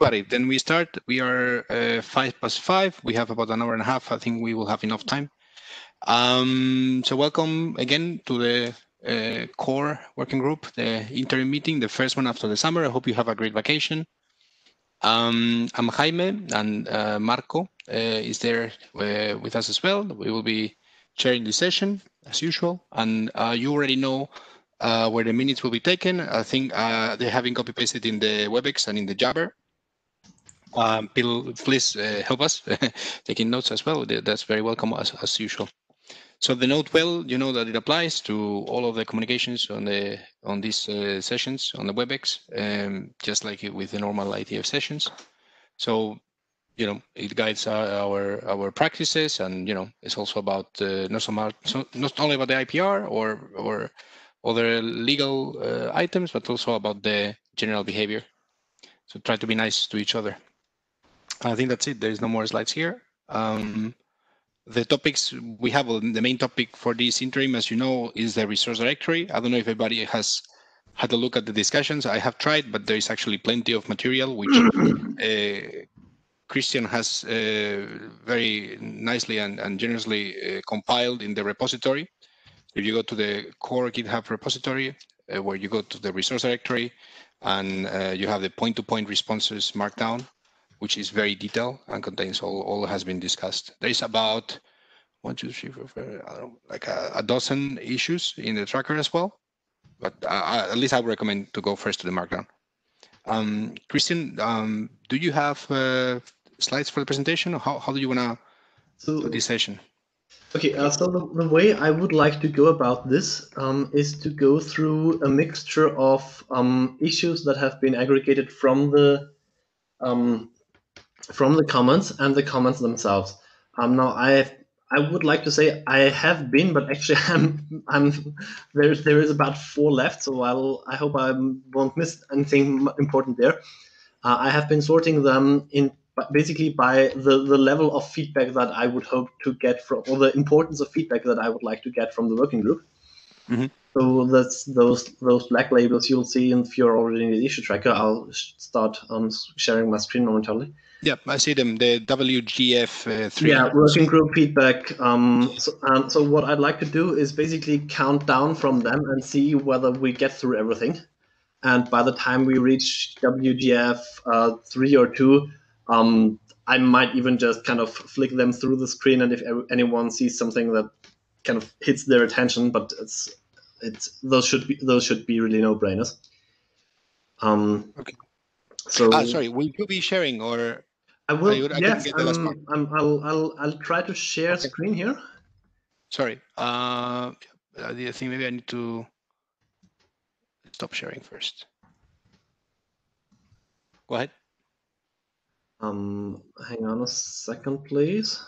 everybody. Then we start. We are uh, five past five. We have about an hour and a half. I think we will have enough time. Um, so welcome again to the uh, core working group, the interim meeting, the first one after the summer. I hope you have a great vacation. Um, I'm Jaime and uh, Marco uh, is there uh, with us as well. We will be chairing the session as usual. And uh, you already know uh, where the minutes will be taken. I think they have been copy pasted in the WebEx and in the Jabber. Um, please help us taking notes as well. That's very welcome as, as usual. So the note well, you know that it applies to all of the communications on the on these uh, sessions on the WebEx, um, just like with the normal IETF sessions. So you know it guides our our, our practices, and you know it's also about uh, not so much so not only about the IPR or or other legal uh, items, but also about the general behavior. So try to be nice to each other. I think that's it. There is no more slides here. Um, the topics we have, the main topic for this interim, as you know, is the resource directory. I don't know if everybody has had a look at the discussions. I have tried, but there is actually plenty of material which uh, Christian has uh, very nicely and, and generously uh, compiled in the repository. If you go to the core GitHub repository, uh, where you go to the resource directory, and uh, you have the point-to-point -point responses marked down, which is very detailed and contains all, all has been discussed. There is about one, two, three, four, five, I don't know, like a, a, dozen issues in the tracker as well. But uh, at least I would recommend to go first to the Markdown. Um, Christian, um, do you have uh, slides for the presentation, or how, how do you want to so, do this session? Okay, uh, so the, the, way I would like to go about this um, is to go through a mixture of um, issues that have been aggregated from the um, from the comments and the comments themselves. Um, now I I would like to say I have been, but actually I'm I'm there. There is about four left, so I'll I hope I won't miss anything important there. Uh, I have been sorting them in basically by the the level of feedback that I would hope to get from, or the importance of feedback that I would like to get from the working group. Mm-hmm. So that's those those black labels you'll see if you're already in the issue tracker. I'll start um, sharing my screen momentarily. Yeah, I see them. The WGF uh, three. Yeah, working group feedback. Um, so, um, so what I'd like to do is basically count down from them and see whether we get through everything. And by the time we reach WGF uh, three or two, um, I might even just kind of flick them through the screen, and if anyone sees something that kind of hits their attention, but it's it's those should be those should be really no brainers. Um, okay. So, ah, sorry, will you be sharing or I will. I, I yes, um, I'm, I'll, I'll, I'll try to share okay. screen here. Sorry. Uh, I think maybe I need to stop sharing first. Go ahead. Um, hang on a second, please.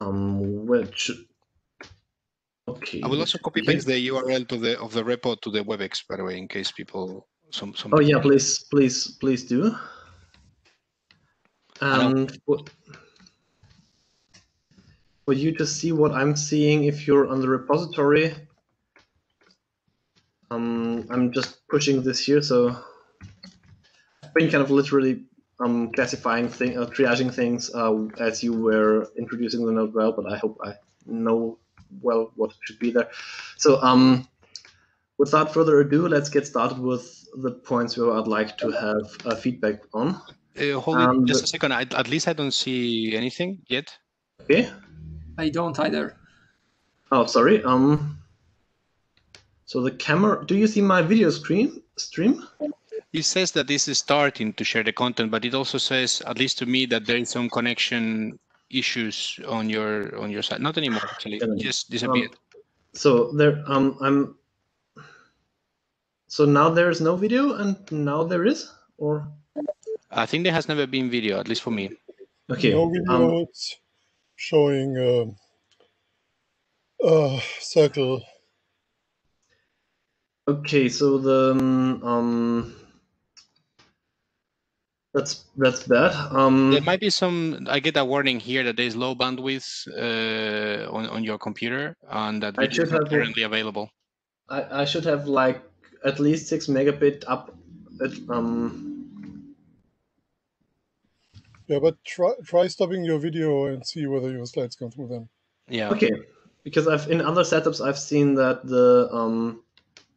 Um, which okay. I will also copy paste the URL to the of the repo to the WebEx, by the way, in case people some some. Oh yeah, please, please, please do. And for, for you to see what I'm seeing, if you're on the repository, um, I'm just pushing this here, so I've been kind of literally um, classifying things, uh, triaging things uh, as you were introducing the note well, but I hope I know well what should be there. So um, without further ado, let's get started with the points where I'd like to have uh, feedback on. Uh, hold um, just a second. I, at least I don't see anything yet. Okay. I don't either. Oh, sorry. Um. So the camera. Do you see my video screen stream? It says that this is starting to share the content, but it also says, at least to me, that there is some connection issues on your on your side. Not anymore, actually. It just disappeared. Um, so there, um, I'm. So now there is no video, and now there is, or. I think there has never been video, at least for me. Okay. No video. Um, it's showing a uh, uh, circle. Okay, so the um That's that's bad. Um, There might be some. I get a warning here that there's low bandwidth uh, on on your computer and that I video should is not have- currently available. I, I should have like at least six megabit up. At, um, Yeah, but try try stopping your video and see whether your slides come through then. Yeah. okay, because I've in other setups I've seen that the um,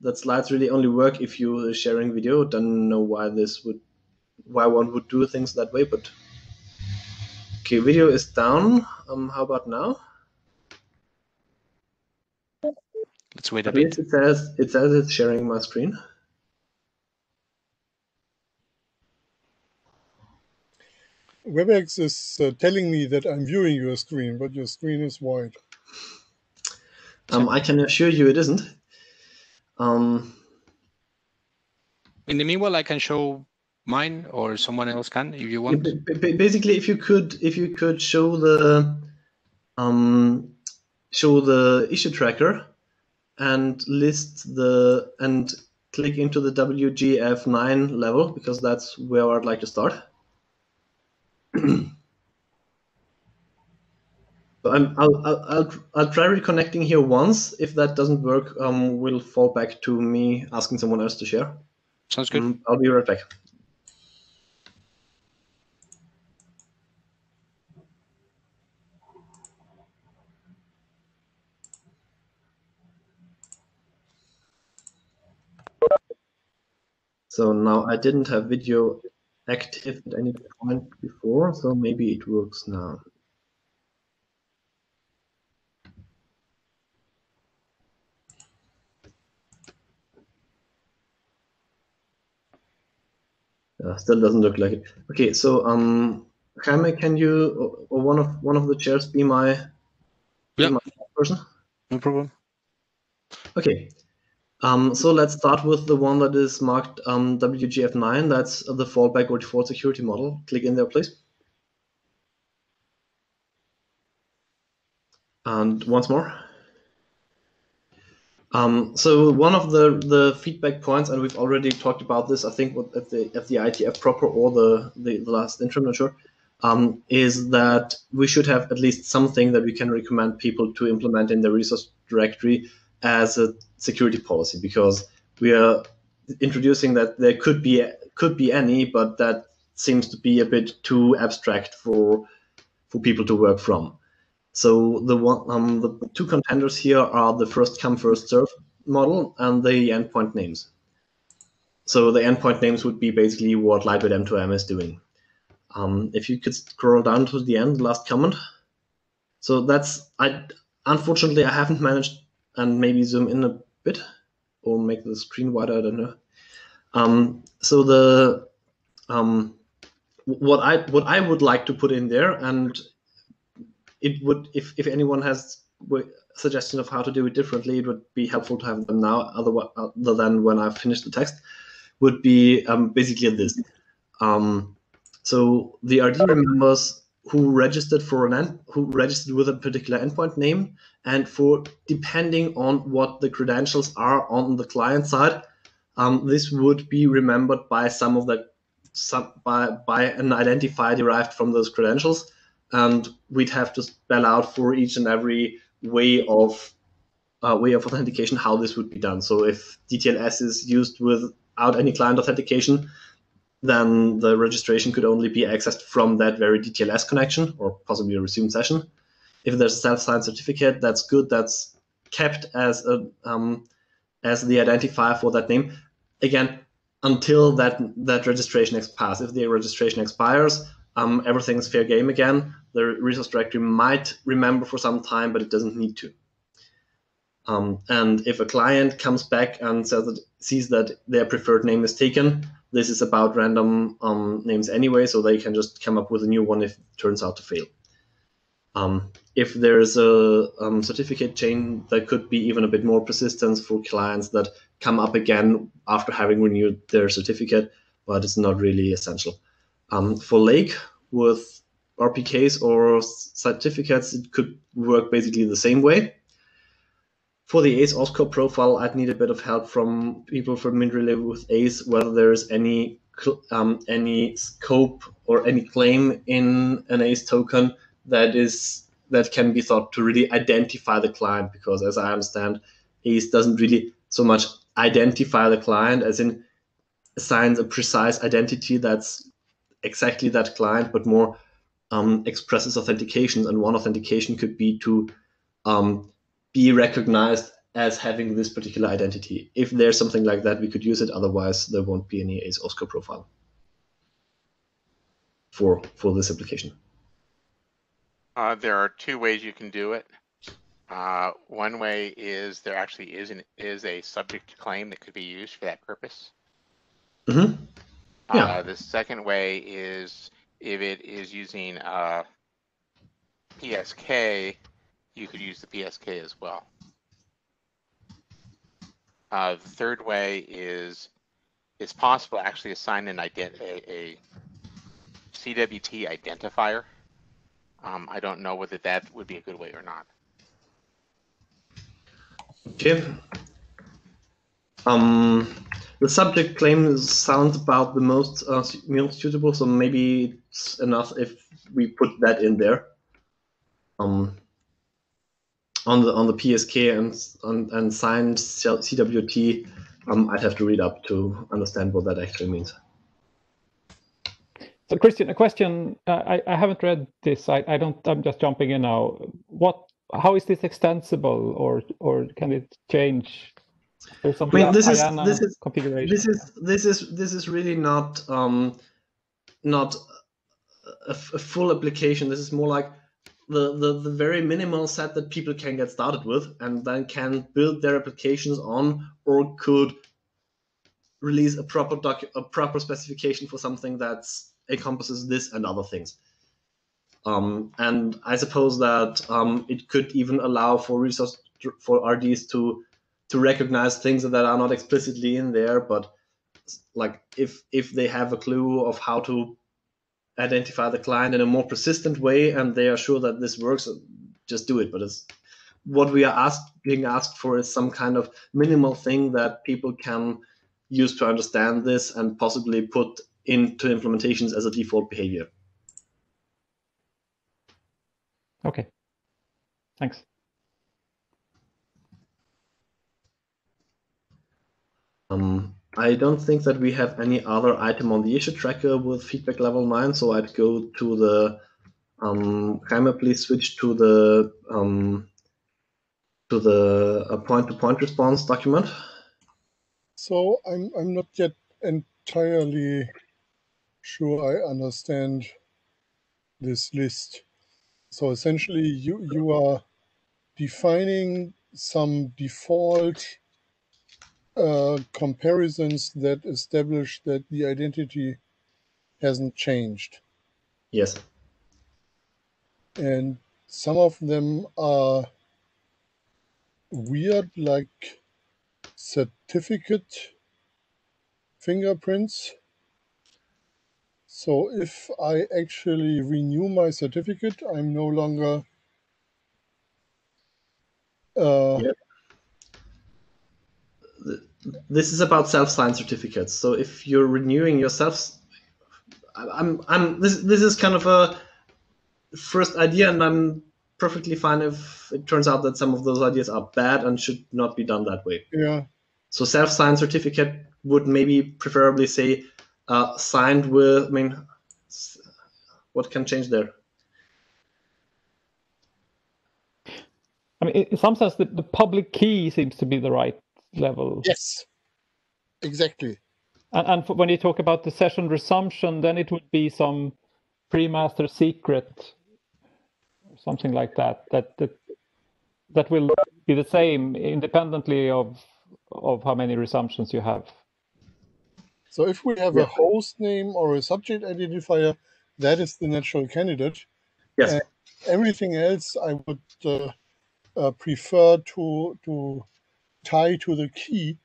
that slides really only work if you are sharing video. Don't know why this would why one would do things that way, but okay, video is down. Um, how about now? Let's wait a At bit. it says it says it's sharing my screen. WebEx is uh, telling me that I'm viewing your screen, but your screen is wide. Um, I can assure you it isn't. Um, In the meanwhile, I can show mine or someone else can if you want. basically, if you could, if you could show the, um, show the issue tracker, and list the and click into the WGF9 level because that's where I'd like to start. But I'm, I'll, I'll, I'll, I'll try reconnecting here once. If that doesn't work, um, we'll fall back to me asking someone else to share. Sounds good. Um, I'll be right back. So now I didn't have video active at any point before, so maybe it works now. Uh, still doesn't look like it. Okay, so um, Jaime, can you or, or one of one of the chairs be my, be my person? No problem. Okay. Um, so let's start with the one that is marked um, WGF9. That's the fallback or default security model. Click in there, please. And once more. Um, so one of the, the feedback points, and we've already talked about this, I think, at the at the IETF proper or the, the, the last interim, not sure, um, is that we should have at least something that we can recommend people to implement in the resource directory as a security policy because we are introducing that there could be could be any, but that seems to be a bit too abstract for for people to work from. So the one um, the two contenders here are the first come first serve model and the endpoint names. So the endpoint names would be basically what Lightweight M2M is doing. Um, if you could scroll down to the end, last comment. So that's I unfortunately I haven't managed and maybe zoom in a bit or make the screen wider. I don't know. Um, so the um, what I what I would like to put in there, and it would if if anyone has suggestions of how to do it differently, it would be helpful to have them now. Other other than when I've finished the text, would be um, basically this. Um, so the RD remembers who registered for an end, who registered with a particular endpoint name, and for depending on what the credentials are on the client side, um, this would be remembered by some of the some, by by an identifier derived from those credentials, and we'd have to spell out for each and every way of uh, way of authentication how this would be done. So if DTLS is used without any client authentication, then the registration could only be accessed from that very DTLS connection or possibly a resumed session. If there's a self-signed certificate, that's good. That's kept as a um, as the identifier for that name. Again, until that that registration expires. If the registration expires, um, everything is fair game again. The resource directory might remember for some time, but it doesn't need to. Um, and if a client comes back and says that sees that their preferred name is taken, this is about random um, names anyway, so they can just come up with a new one if it turns out to fail. Um, if there's a um, certificate chain, there could be even a bit more persistence for clients that come up again after having renewed their certificate, but it's not really essential. Um, for Lake, with RPKs or certificates, it could work basically the same way. For the ACE OSCORE profile, I'd need a bit of help from people familiar with ACE, whether there is any um, any scope or any claim in an ACE token that is that can be thought to really identify the client because as I understand, ACE doesn't really so much identify the client as in assigns a precise identity that's exactly that client, but more um, expresses authentications. And one authentication could be to um, be recognized as having this particular identity. If there's something like that, we could use it. Otherwise, there won't be any ACE OSCORE profile for for this application. Uh, there are two ways you can do it. Uh, one way is there actually is an is a subject claim that could be used for that purpose. Mm-hmm. Yeah. Uh, the second way is if it is using uh, PSK, you could use the PSK as well. Uh, the third way is it's possible to actually assign an ident a, a CWT identifier. Um, I don't know whether that would be a good way or not. Okay. Um, the subject claim sounds about the most uh, most suitable, so maybe it's enough if we put that in there. Um, on the on the PSK and and, and signed CWT, um, I'd have to read up to understand what that actually means. So Christian, a question. Uh, I, I haven't read this. I, I don't. I'm just jumping in now. What? How is this extensible, or or can it change? There's some I mean, this is this is configuration. This is this is this is really not um, not a, a full application. This is more like the, the the very minimal set that people can get started with, and then can build their applications on, or could release a proper doc a proper specification for something that encompasses this and other things. Um, and I suppose that um, it could even allow for resource for RDs to to recognize things that are not explicitly in there, but like if if they have a clue of how to identify the client in a more persistent way and they are sure that this works, just do it. But it's what we are asked being asked for is some kind of minimal thing that people can use to understand this and possibly put into implementations as a default behavior. Okay, thanks. Um, I don't think that we have any other item on the issue tracker with feedback level 9, so I'd go to the um, Reimer, please switch to the um, to the uh, point-to-point -point response document. So I'm I'm not yet entirely sure I understand this list. So essentially, you, you are defining some default uh, comparisons that establish that the identity hasn't changed. Yes. And some of them are weird, like certificate fingerprints so if I actually renew my certificate, I'm no longer uh, yep. This is about self-signed certificates. So if you're renewing yourself, I'm, I'm. This, this is kind of a first idea, and I'm perfectly fine if it turns out that some of those ideas are bad and should not be done that way. Yeah. So self-signed certificate would maybe preferably say uh, signed with, I mean, what can change there? I mean, in some sense, the, the public key seems to be the right level. Yes, exactly. And, and for, when you talk about the session resumption, then it would be some pre-master secret, something like that. That that that will be the same independently of of how many resumptions you have. So if we have yeah. a host name or a subject identifier, that is the natural candidate. Yes. And everything else I would uh, uh, prefer to to tie to the key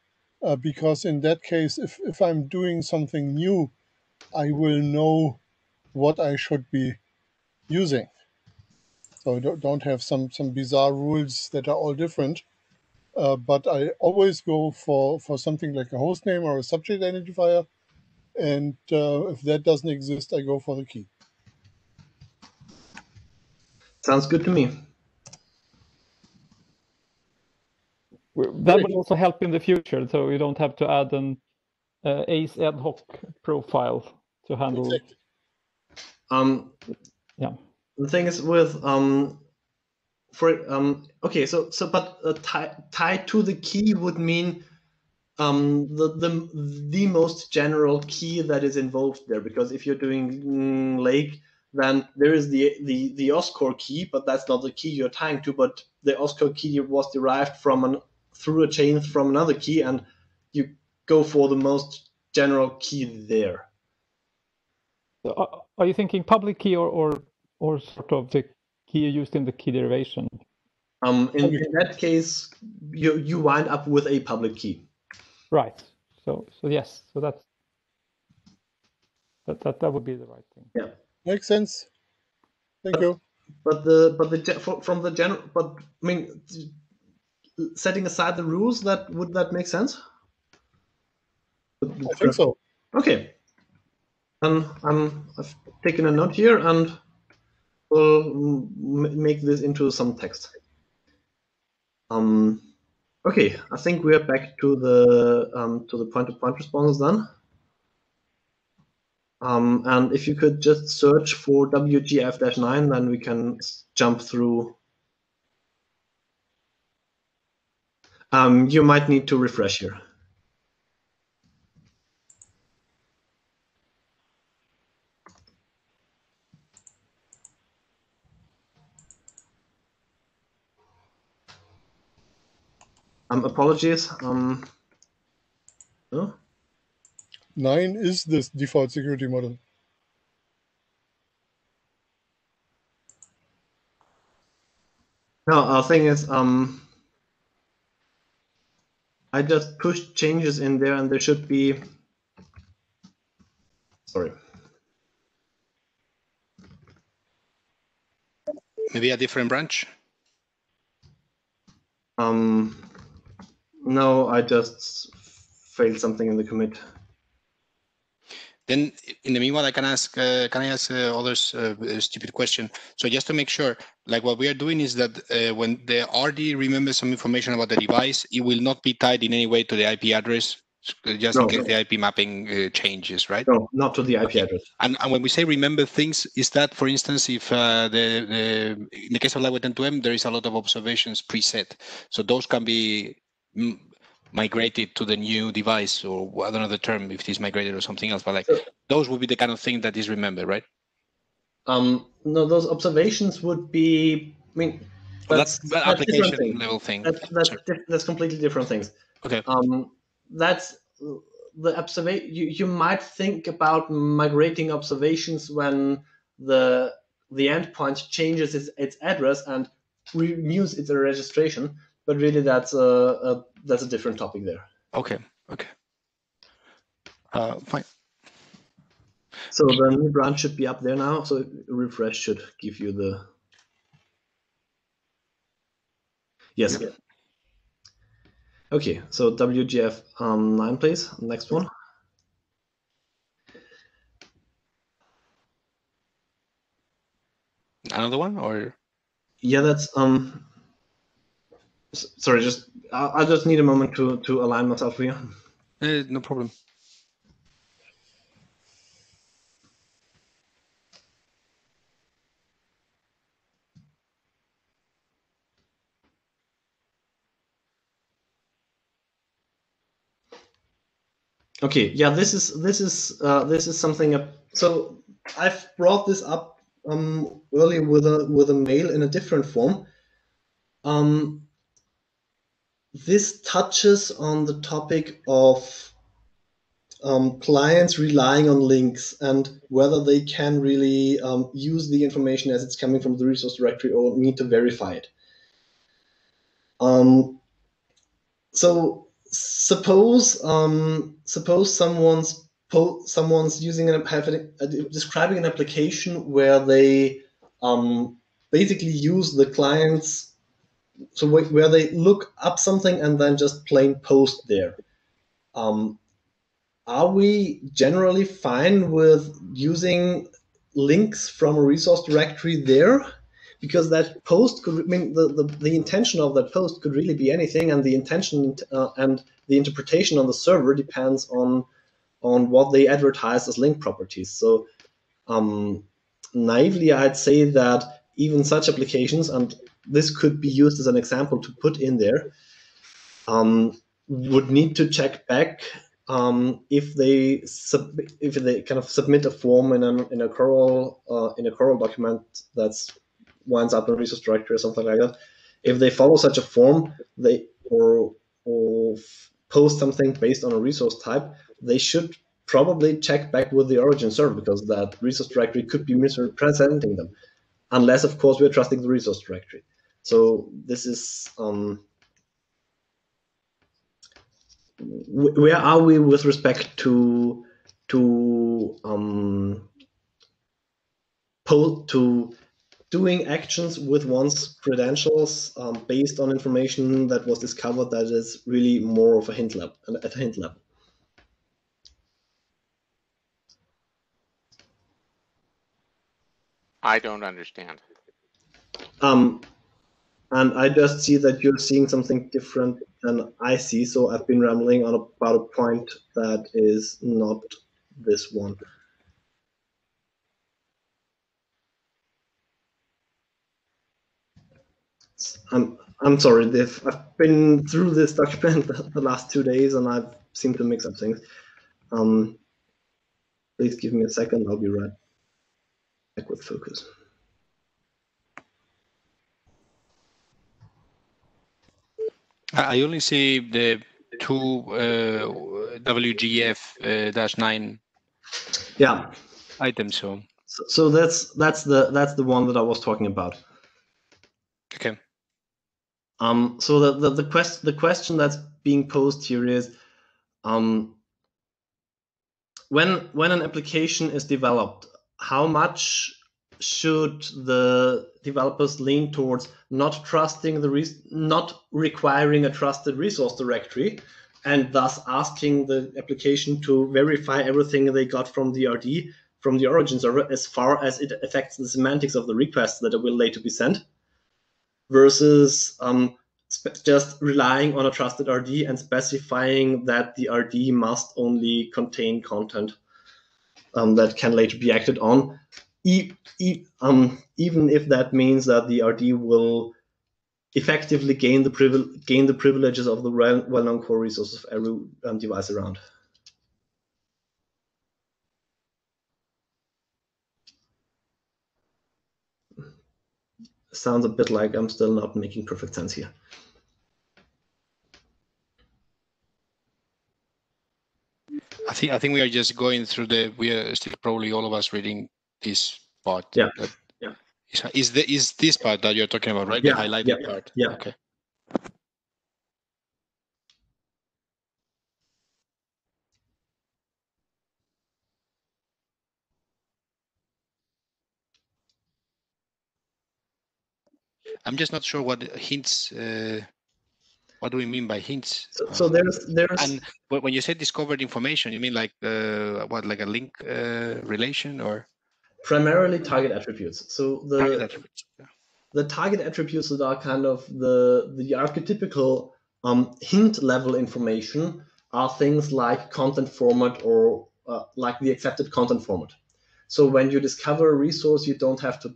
uh, because in that case, if, if I'm doing something new, I will know what I should be using. So don't, don't have some, some bizarre rules that are all different. Uh, but I always go for, for something like a host name or a subject identifier. And uh, if that doesn't exist, I go for the key. Sounds good to me. That would also help in the future, so you don't have to add an uh, ACE ad hoc profile to handle. Exactly. Um, Yeah. the thing is with um, for um, okay, so so but uh, tie, tied to the key would mean um the the the most general key that is involved there because if you're doing mm, lake then there is the the the oscore key but that's not the key you're tying to but the oscore key was derived from an through a chain from another key and you go for the most general key there So, uh, Are you thinking public key or or or sort of the key used in the key derivation? um in, in that case you you wind up with a public key Right. So so yes. So that's that that that would be the right thing. Yeah. Makes sense. Thank you. but the but the ge- from the general but i mean setting aside the rules that would that make sense I think so. okay and i'm i've taken a note here and we'll m- make this into some text um okay i think we are back to the um to the point to point responses then um, and if you could just search for WGF-9, then we can jump through. Um, you might need to refresh here. Um, apologies. Um, no? Nine is this default security model. No, our thing is, um, I just pushed changes in there, and there should be. Sorry. Maybe a different branch. Um, no, I just failed something in the commit. Then, in the meanwhile, I can ask. Uh, can I ask uh, others uh, a stupid question? So just to make sure, like what we are doing is that uh, when the RD remembers some information about the device, it will not be tied in any way to the IP address, just in No. case the IP mapping uh, changes, right? No, not to the IP Okay. address. And, and when we say remember things, is that, for instance, if uh, the, the in the case of Lightweight M2M, there is a lot of observations preset, so those can be mm, migrated to the new device, or I don't know the term if it is migrated or something else, but like Sure. those would be the kind of thing that is remembered, right? Um, no, those observations would be. I mean, Well, that's, that's, that's different application thing. level thing. That's that's, diff- that's completely different things. Okay. Um, that's the observation. You, you might think about migrating observations when the the endpoint changes its, its address and renews its registration, but really that's a, a that's a different topic there. Okay. Okay. Uh, fine. So the new branch should be up there now. So refresh should give you the. Yes. Okay, so WGF um, nine, please. Next one. Another one, or Yeah, that's um. Sorry, just I, I just need a moment to to align myself here. uh, no problem. Okay, yeah, this is this is uh, this is something. Uh, so I've brought this up um, earlier with a with a mail in a different form. Um, this touches on the topic of um, clients relying on links and whether they can really um, use the information as it's coming from the resource directory or need to verify it. Um, so suppose um, suppose someone's someone's using an having a, describing an application where they um, basically use the client's so where they look up something and then just plain post there. Um, are we generally fine with using links from a resource directory there? Because that post could, I mean, the, the, the intention of that post could really be anything, and the intention uh, and the interpretation on the server depends on on what they advertise as link properties. So um, naively, I'd say that even such applications, and this could be used as an example to put in there, um, would need to check back um, if they sub- if they kind of submit a form in a in a CoRAL uh, in a CoRAL document that's winds up in a resource directory or something like that. If they follow such a form, they or or post something based on a resource type, they should probably check back with the origin server because that resource directory could be misrepresenting them, unless of course we're trusting the resource directory. So this is um, where are we with respect to to um, to doing actions with one's credentials um, based on information that was discovered that is really more of a hint level at a hint level. I don't understand. Um, and I just see that you're seeing something different than I see. So I've been rambling on about a point that is not this one. I'm I'm sorry, Div. I've been through this document the last two days, and I've seemed to mix up things. Um, please give me a second. I'll be right back with focus. I only see the two uh, WGF uh, dash nine yeah items. So. so so that's that's the that's the one that I was talking about. Okay. Um. So the the the quest the question that's being posed here is, um. When when an application is developed, how much should the developers lean towards not trusting the res- not requiring a trusted resource directory and thus asking the application to verify everything they got from the RD from the origin server as far as it affects the semantics of the requests that will later be sent versus um, just relying on a trusted RD and specifying that the RD must only contain content um, that can later be acted on e e um, even if that means that the RD will effectively gain the privil- gain the privileges of the well-known core resources of every um, device around. Sounds a bit like I'm still not making perfect sense here. I think I think we are just going through the. We are still probably all of us reading this part. Yeah. That yeah. Is, the is this part that you're talking about, right? Yeah. The highlighted yeah. part. Yeah. Okay. I'm just not sure what hints. Uh, what do we mean by hints? So, so there's there's and when you say discovered information, you mean like uh, what, like a link uh, relation or? Primarily target attributes. So the target attributes. Yeah. the target attributes that are kind of the the archetypical um, hint level information are things like content format or uh, like the accepted content format. So when you discover a resource, you don't have to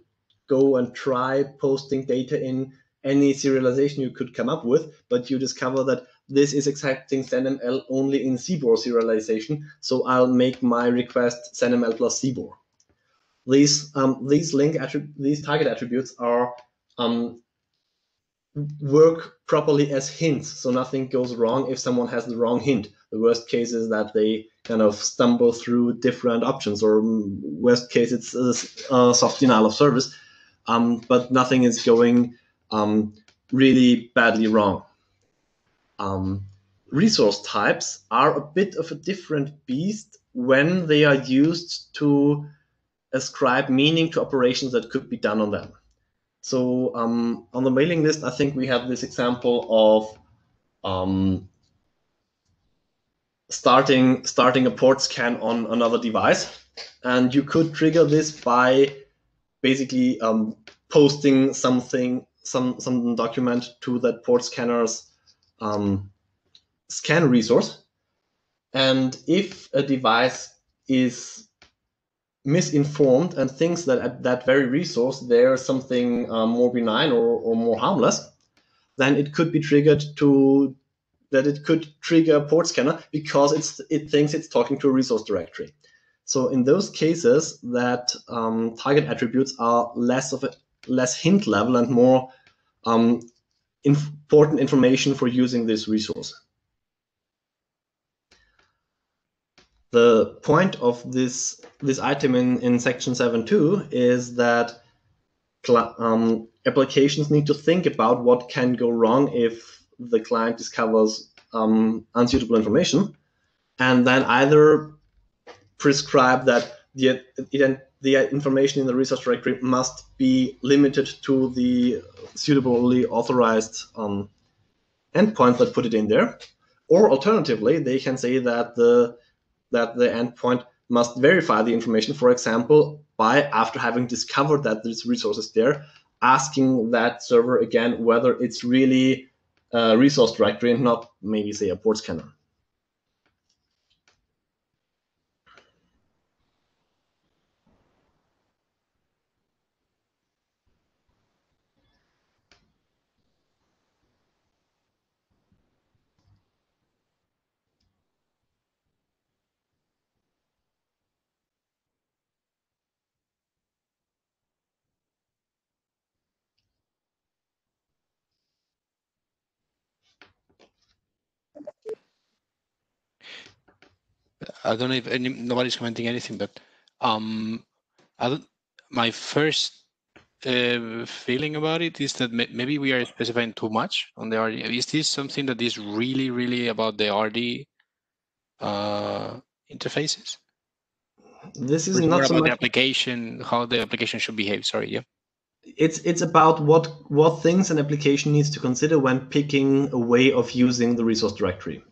go and try posting data in any serialization you could come up with, but you discover that this is accepting SenML only in CBOR serialization. So I'll make my request SenML plus CBOR these um, these link these target attributes are um, work properly as hints, so nothing goes wrong if someone has the wrong hint. The worst case is that they kind of stumble through different options, or worst case it's a, a soft denial of service. Um, but nothing is going um, really badly wrong. Um, resource types are a bit of a different beast when they are used to ascribe meaning to operations that could be done on them. So um, on the mailing list, I think we have this example of um, starting starting a port scan on another device, and you could trigger this by basically um, posting something some some document to that port scanner's um, scan resource. And if a device is misinformed and thinks that at that very resource there's something uh, more benign or, or more harmless, then it could be triggered to that it could trigger a port scanner because it's it thinks it's talking to a resource directory. So in those cases, that um, target attributes are less of a less hint level and more um, important information for using this resource. The point of this this item in, in section 7.2 is that um, applications need to think about what can go wrong if the client discovers um, unsuitable information, and then either prescribe that the, the information in the resource directory must be limited to the suitably authorized um, endpoint that put it in there, or alternatively, they can say that the that the endpoint must verify the information, for example, by after having discovered that this resource is there, asking that server again whether it's really a resource directory and not maybe say a port scanner. I don't know if any, nobody's commenting anything, but um, I my first uh, feeling about it is that maybe we are specifying too much on the RD. Is this something that is really, really about the RD uh, interfaces? This is not so about the application, how the application should behave. Sorry, yeah. It's it's about what what things an application needs to consider when picking a way of using the resource directory.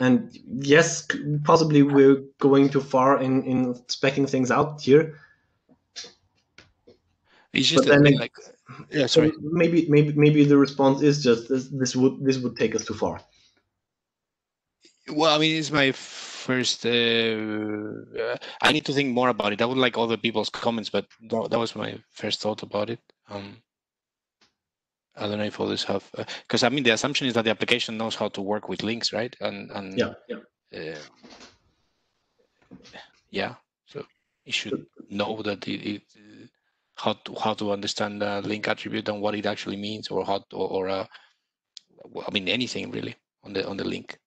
And yes, possibly we're going too far in, in specking things out here. It's just then, like, yeah, sorry. Maybe maybe maybe the response is just this, this would this would take us too far. Well, I mean, it's my first. Uh, I need to think more about it. I would like other people's comments, but that was my first thought about it. Um, I don't know if others have, because uh, I mean, the assumption is that the application knows how to work with links, right? And and yeah, yeah, uh, yeah. So it should know that it, it, how to how to understand the link attribute and what it actually means, or how to, or, or uh, I mean anything really on the on the link.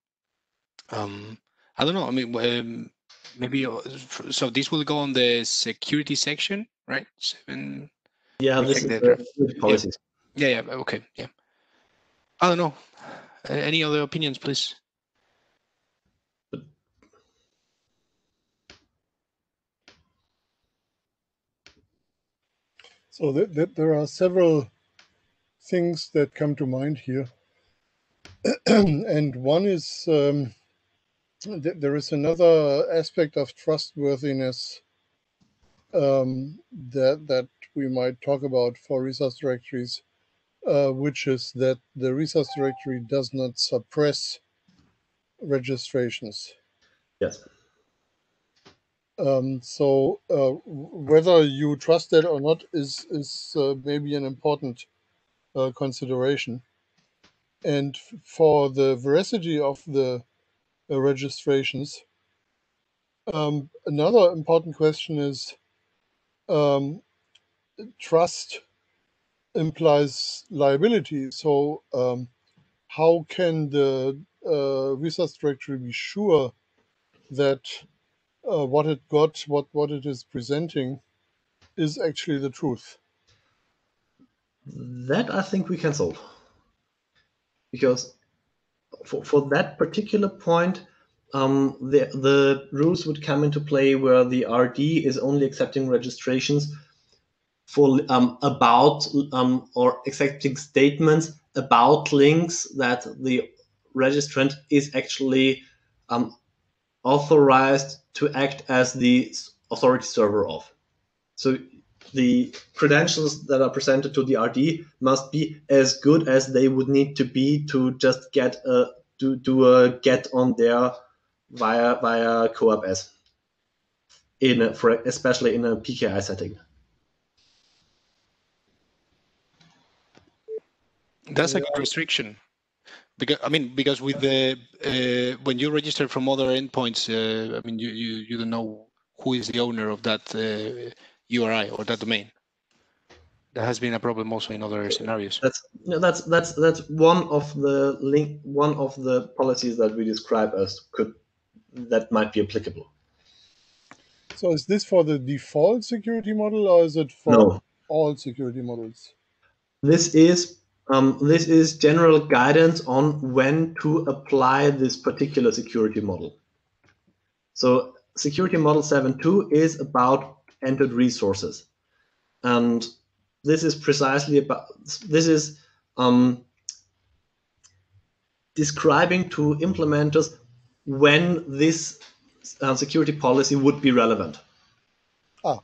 Um, I don't know. I mean, um, maybe uh, so. This will go on the security section, right? Seven. Yeah, this is the policies. Yeah. Yeah, yeah, okay, yeah. I don't know. Any other opinions, please? So th th there are several things that come to mind here. and one is um, th there is another aspect of trustworthiness um, that that we might talk about for resource directories uh, which is that the resource directory does not suppress registrations. Yes. Um, so uh, whether you trust that or not is is uh, maybe an important uh, consideration. And for the veracity of the uh, registrations, um, another important question is um, trust implies liability. So um, how can the uh, resource directory be sure that uh, what it got, what, what it is presenting, is actually the truth? That I think we can solve. Because for, for that particular point, um, the, the rules would come into play where the RD is only accepting registrations for um, about um, or accepting statements about links that the registrant is actually um, authorized to act as the authority server of. So the credentials that are presented to the RD must be as good as they would need to be to just get a to do a get on there via via CoAP in a, for especially in a PKI setting. That's a good restriction. Because I mean, because with the uh, when you register from other endpoints, uh, I mean, you, you you don't know who is the owner of that uh, URI or that domain. That has been a problem also in other scenarios. That's no, that's that's that's one of the link one of the policies that we describe as could that might be applicable. So is this for the default security model or is it for No. all security models? This is um, this is general guidance on when to apply this particular security model. So security model 7.2 is about entered resources. And this is precisely about, this is um, describing to implementers when this uh, security policy would be relevant. Ah.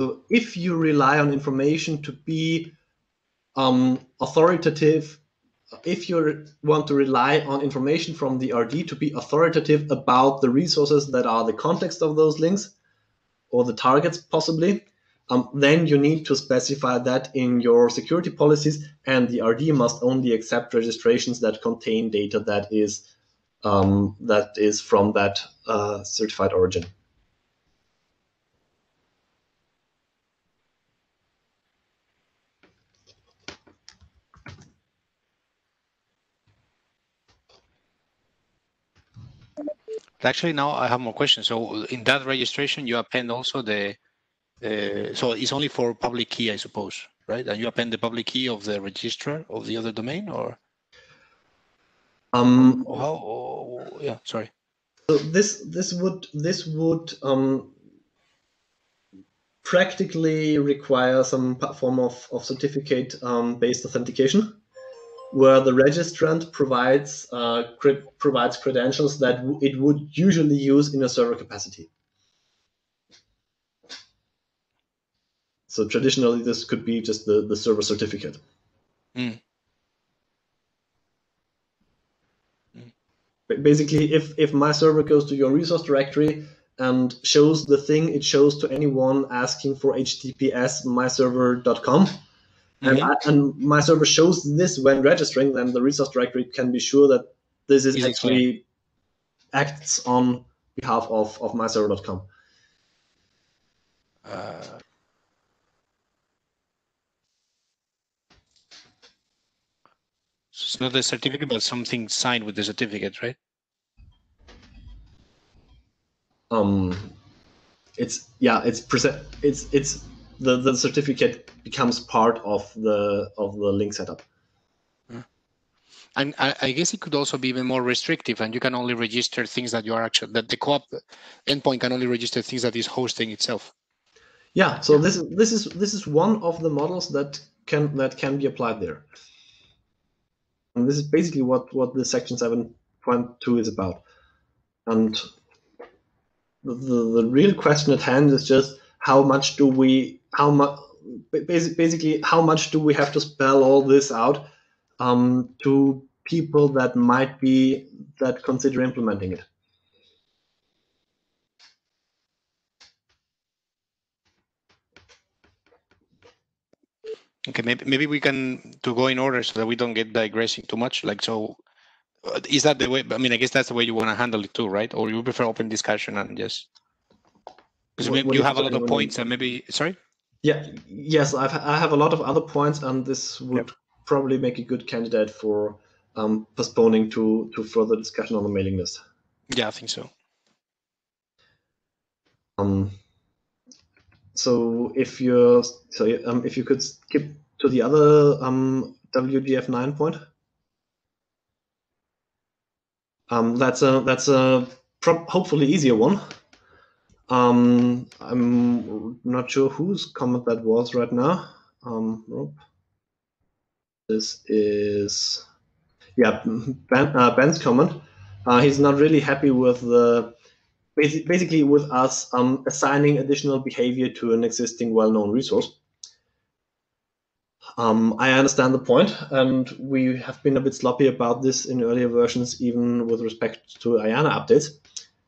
So if you rely on information to be um, authoritative, if you want to rely on information from the RD to be authoritative about the resources that are the context of those links or the targets possibly, um, then you need to specify that in your security policies and the RD must only accept registrations that contain data that is um, that is from that uh, certified origin. Actually, now I have more questions. So in that registration, you append also the, uh, so it's only for public key, I suppose, right? And you append the public key of the registrar of the other domain, or, Um, or how? Or, yeah, sorry. So this this would this would um, practically require some form of, of certificate um, based authentication, where the registrant provides uh, cre- provides credentials that w- it would usually use in a server capacity. So traditionally, this could be just the, the server certificate. Mm. Ba- Basically, if, if my server goes to your resource directory and shows the thing it shows to anyone asking for https myserver.com, and, Mhm. I, and my server shows this when registering, then the resource directory can be sure that this is actually acts on behalf of, of myserver.com. Uh, so it's not a certificate, but something signed with the certificate, right? Um, it's yeah, it's present. It's it's the, the certificate becomes part of the of the link setup. And I, I guess it could also be even more restrictive, and you can only register things that you are actually that the CoAP endpoint can only register things that is hosting itself. Yeah, so this is this is this is one of the models that can that can be applied there. And this is basically what what the section 7.2 is about. And the, the, the real question at hand is just how much do we how much basically how much do we have to spell all this out um, to people that might be that consider implementing it. Okay, maybe maybe we can to go in order so that we don't get digressing too much. Like so, uh, is that the way? I mean, I guess that's the way you want to handle it too, right? Or you prefer open discussion and just because you have a lot of points and maybe sorry. Yeah, yes, I've, I have a lot of other points, and this would probably make a good candidate for um, postponing to, to further discussion on the mailing list. Yeah, I think so. Um, so if you're so um, if you could skip to the other um, WDF9 point, um, that's a that's a hopefully easier one. Um, I'm not sure whose comment that was right now. Um, this is yeah ben, uh, Ben's comment. Uh, he's not really happy with the basic, basically with us um, assigning additional behavior to an existing well-known resource. Um, I understand the point, and we have been a bit sloppy about this in earlier versions, even with respect to IANA updates.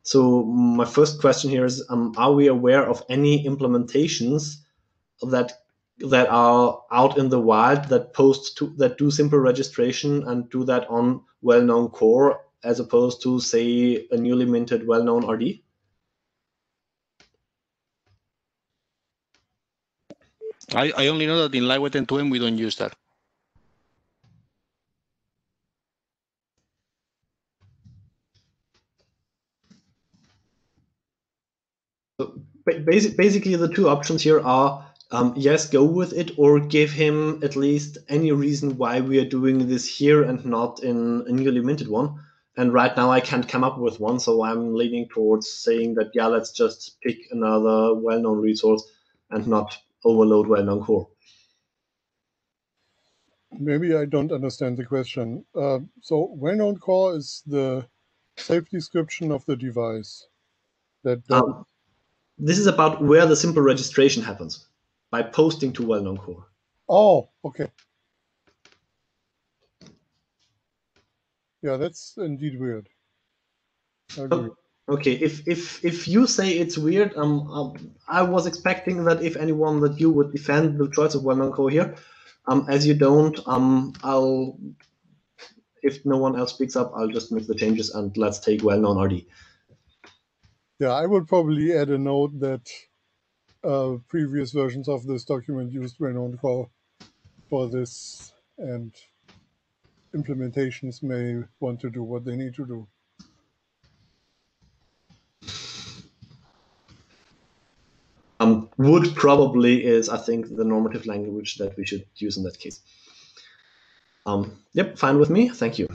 So my first question here is: um, Are we aware of any implementations that that are out in the wild that post to that do simple registration and do that on well-known core as opposed to say a newly minted well-known RD? I, I only know that in Lightweight M2M we don't use that. So basic, basically, the two options here are um, yes, go with it, or give him at least any reason why we are doing this here and not in a newly minted one. And right now, I can't come up with one, so I'm leaning towards saying that yeah, let's just pick another well-known resource and not overload well-known core. Maybe I don't understand the question. Uh, so well-known core is the safe description of the device. That um, this is about where the simple registration happens by posting to well-known core. Oh, okay. Yeah, that's indeed weird. Oh, okay, if if if you say it's weird, um, um, I was expecting that if anyone that you would defend the choice of well-known core here, um, as you don't, um, I'll if no one else speaks up, I'll just make the changes and let's take well-known RD. Yeah, I would probably add a note that uh, previous versions of this document used well-known core for this, and implementations may want to do what they need to do. Um, would probably is, I think, the normative language that we should use in that case. Um, yep, fine with me. Thank you.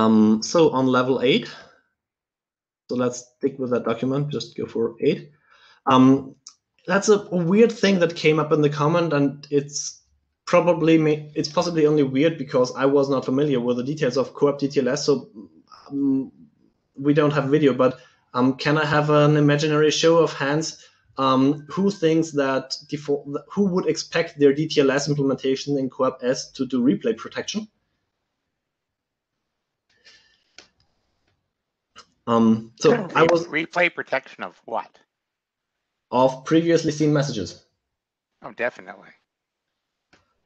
Um, so on level eight, so let's stick with that document, just go for eight. Um, that's a, weird thing that came up in the comment, and it's probably it's possibly only weird because I was not familiar with the details of CoAP DTLS, so um, we don't have video. But um, can I have an imaginary show of hands? Um, who thinks that default, who would expect their DTLS implementation in CoAP S to do replay protection? Um, so Re I was replay protection of what? Of previously seen messages. Oh, definitely.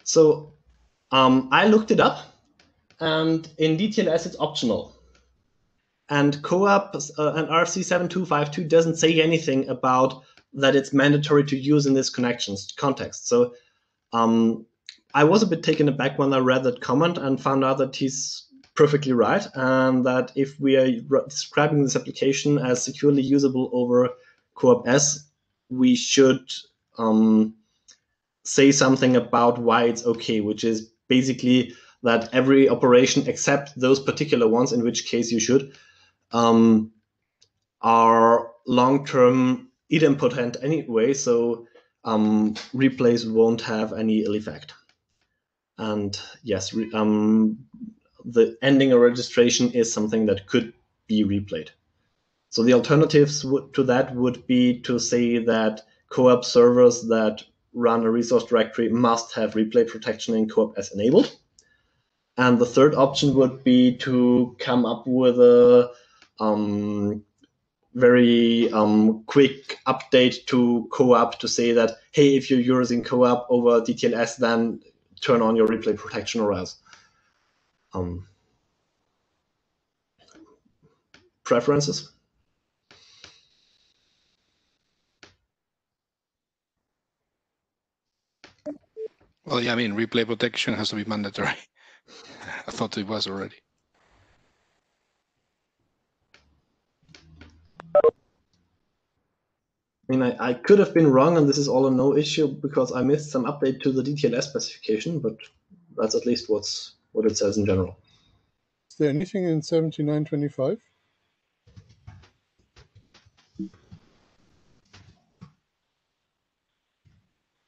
So um, I looked it up, and in DTLS it's optional. And CoAP uh, and RFC 7252 doesn't say anything about that it's mandatory to use in this connections context. So um, I was a bit taken aback when I read that comment and found out that he's perfectly right, and that if we are describing this application as securely usable over CoAP S, we should um, say something about why it's okay, which is basically that every operation except those particular ones, in which case you should, um, are long-term idempotent anyway, so um, replays won't have any ill effect. And yes, um, the ending a registration is something that could be replayed. So the alternatives to that would be to say that CoAP servers that run a resource directory must have replay protection in CoAP as enabled. And the third option would be to come up with a um, very um, quick update to CoAP to say that, hey, if you're using CoAP over DTLS, then turn on your replay protection or else. Um, preferences? Well, yeah, I mean, replay protection has to be mandatory. I thought it was already. I mean, I, I could have been wrong, and this is all a no issue because I missed some update to the DTLS specification, but that's at least what's what it says in general. Is there anything in 7925?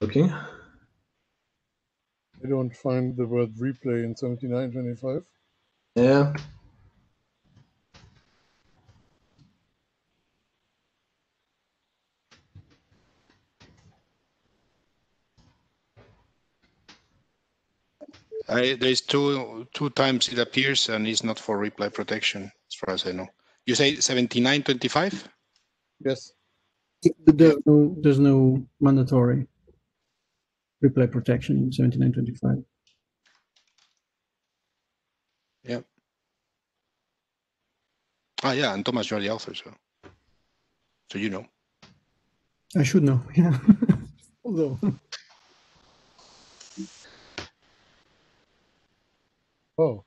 Okay. I don't find the word replay in 7925. Yeah. I, there's two two times it appears and it's not for reply protection, as far as I know. You say 7925? Yes. There's no, there's no mandatory replay protection in 7925. Ah, yeah, and Thomas, you're the author, so so you know. I should know, yeah. Although, Oh,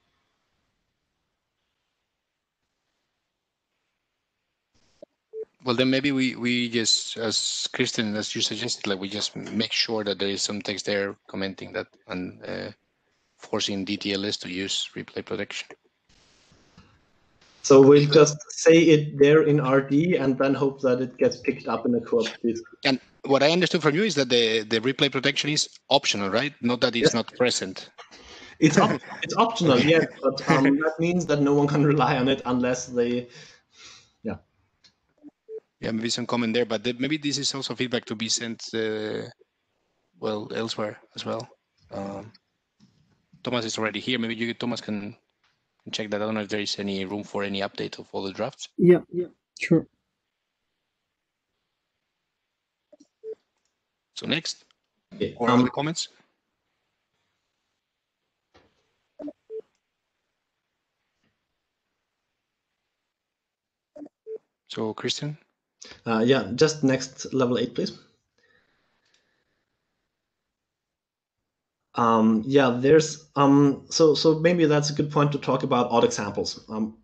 Well, then maybe we we just, as Christian, as you suggested, like we just make sure that there is some text there commenting that and uh, forcing DTLS to use replay protection. So we'll just say it there in RD and then hope that it gets picked up in the cooperative. And what I understood from you is that the the replay protection is optional, right? Not that it's Yes. not present. It's op- it's optional, yes, but um, that means that no one can rely on it unless they. Yeah, Yeah, maybe some comment there, but th- maybe this is also feedback to be sent, uh, well, elsewhere as well. Um, Thomas is already here. Maybe you, Thomas, can, can check that. I don't know if there is any room for any update of all the drafts. yeah, yeah, sure. So next, Okay, or um, other comments? So, Christian? Uh, yeah, just next level eight, please. Um, yeah, there's um, so so maybe that's a good point to talk about odd examples. Um,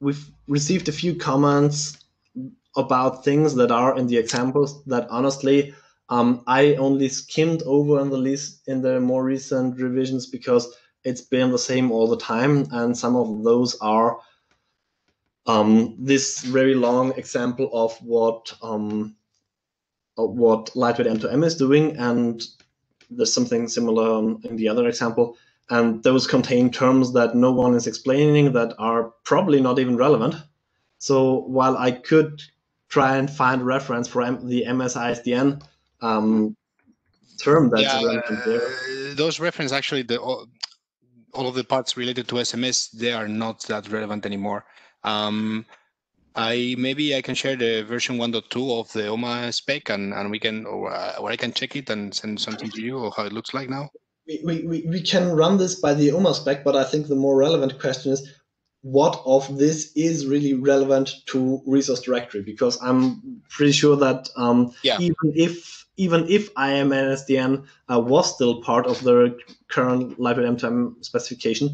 we've received a few comments about things that are in the examples that honestly um, I only skimmed over in the list in the more recent revisions because it's been the same all the time, and some of those are um, this very long example of what um, of what lightweight M2M is doing, and there's something similar in the other example. And those contain terms that no one is explaining that are probably not even relevant. So while I could try and find a reference for M- the MSISDN um, term that's relevant there, uh, those reference actually the all, all of the parts related to SMS they are not that relevant anymore. Um, I maybe I can share the version 1.2 of the OMA spec and, and we can or, uh, or I can check it and send something to you or how it looks like now. we, we, we can run this by the OMA spec, but I think the more relevant question is what of this is really relevant to resource directory? Because I'm pretty sure that um, Yeah. even if even if IMNSDN uh, was still part of the current lightweight M2M specification,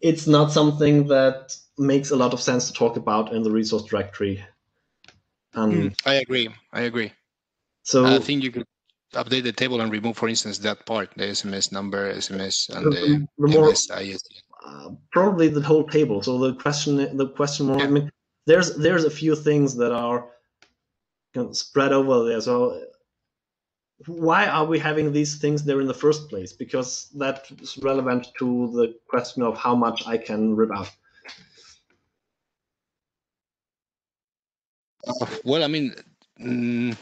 it's not something that makes a lot of sense to talk about in the resource directory. Um, I agree. I agree. So I think you could update the table and remove, for instance, that part, the SMS number, SMS, and the the, the more uh, probably the whole table. So the question, the question more. I mean, there's there's a few things that are kind of spread over there. So why are we having these things there in the first place? Because that's relevant to the question of how much I can rip out. Well, I mean, mm,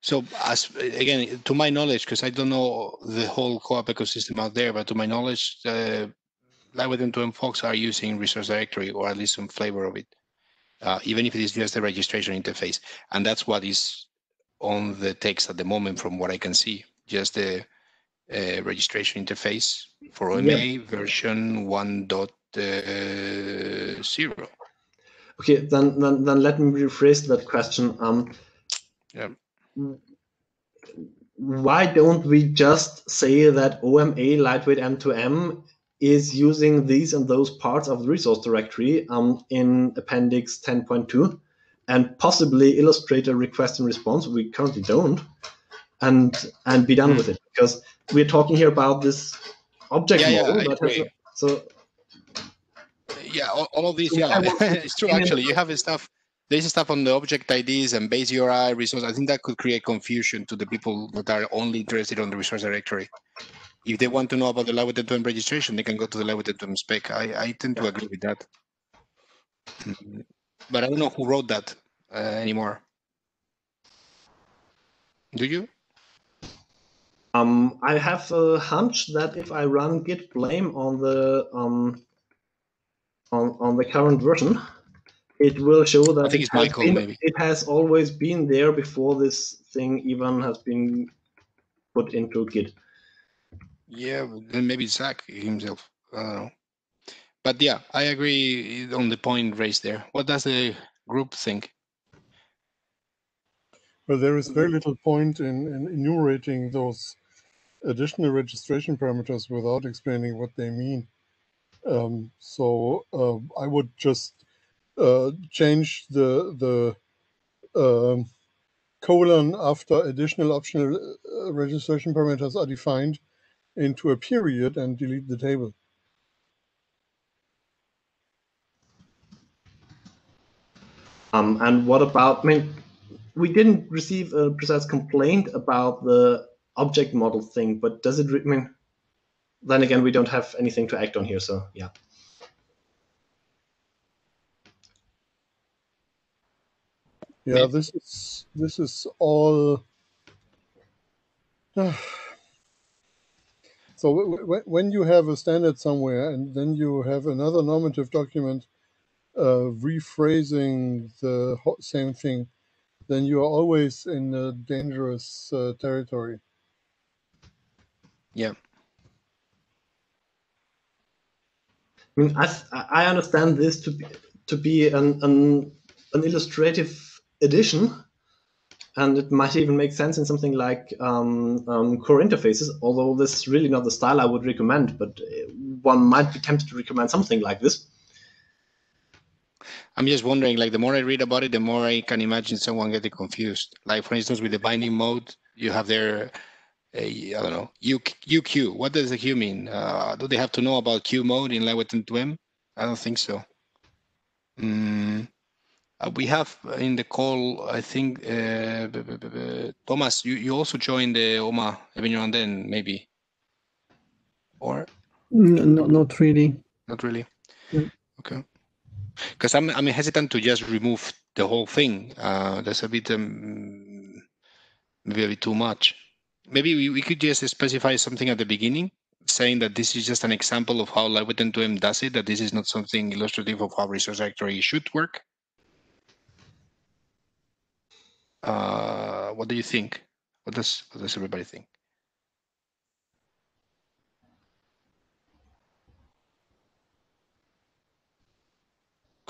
so as again, to my knowledge, because I don't know the whole CoAP ecosystem out there, but to my knowledge, uh, Lightweight M2M Fox are using Resource Directory or at least some flavor of it, uh, even if it is just the registration interface, and that's what is on the text at the moment, from what I can see, just the uh, registration interface for OMA version 1.0. Okay, then then, then let me rephrase that question. Um, Yeah. Why don't we just say that OMA lightweight M2M is using these and those parts of the resource directory um, in Appendix 10.2 and possibly illustrate a request and response? We currently don't, and and be done Hmm. with it because we're talking here about this object Yeah, yeah, model I that has agree. a- so yeah all, all of these So yeah I want to it's true explain it. actually you have the stuff there's stuff on the object IDs and base URI resource. I think that could create confusion to the people that are only interested on the resource directory. If they want to know about the Lightweight M2M registration, they can go to the Lightweight M2M spec. I, I tend to agree with that. But I don't know who wrote that uh, anymore. Do you? Um, I have a hunch that if I run git blame on the um, on on the current version, it will show that I think it it's has Michael, been- maybe. it has always been there before this thing even has been put into Git. Yeah, but then maybe Zach himself. I don't know. But yeah, I agree on the point raised there. What does the group think? Well, there is very little point in, in enumerating those additional registration parameters without explaining what they mean. Um, so uh, I would just uh, change the the um, colon after additional optional uh, registration parameters are defined into a period and delete the table. Um, and what about? I mean, we didn't receive a precise complaint about the object model thing, but does it? I mean, then again, we don't have anything to act on here, so yeah. Yeah, this is this is all. so w- w- when you have a standard somewhere and then you have another normative document uh, rephrasing the ho- same thing, then you are always in a dangerous uh, territory. Yeah. I mean, I, I understand this to be to be an, an an illustrative addition, and it might even make sense in something like um, um, core interfaces. Although this is really not the style I would recommend, but uh, one might be tempted to recommend something like this. I'm just wondering, like the more I read about it, the more I can imagine someone getting confused. Like for instance, with the binding mode, you have there, a, I don't know, U, UQ. What does the Q mean? Uh, do they have to know about Q mode in Lightweight M2M? I don't think so. Mm, uh, we have in the call, I think, uh, Thomas, you, you also joined the OMA every now and then, maybe. Or No, not really. not really? No. Okay. Because I'm I'm hesitant to just remove the whole thing. Uh, that's a bit um, maybe a bit too much. Maybe we, we could just specify something at the beginning, saying that this is just an example of how Lightweight M2M does it. That this is not something illustrative of how resource directory should work. Uh, what do you think? What does what does everybody think?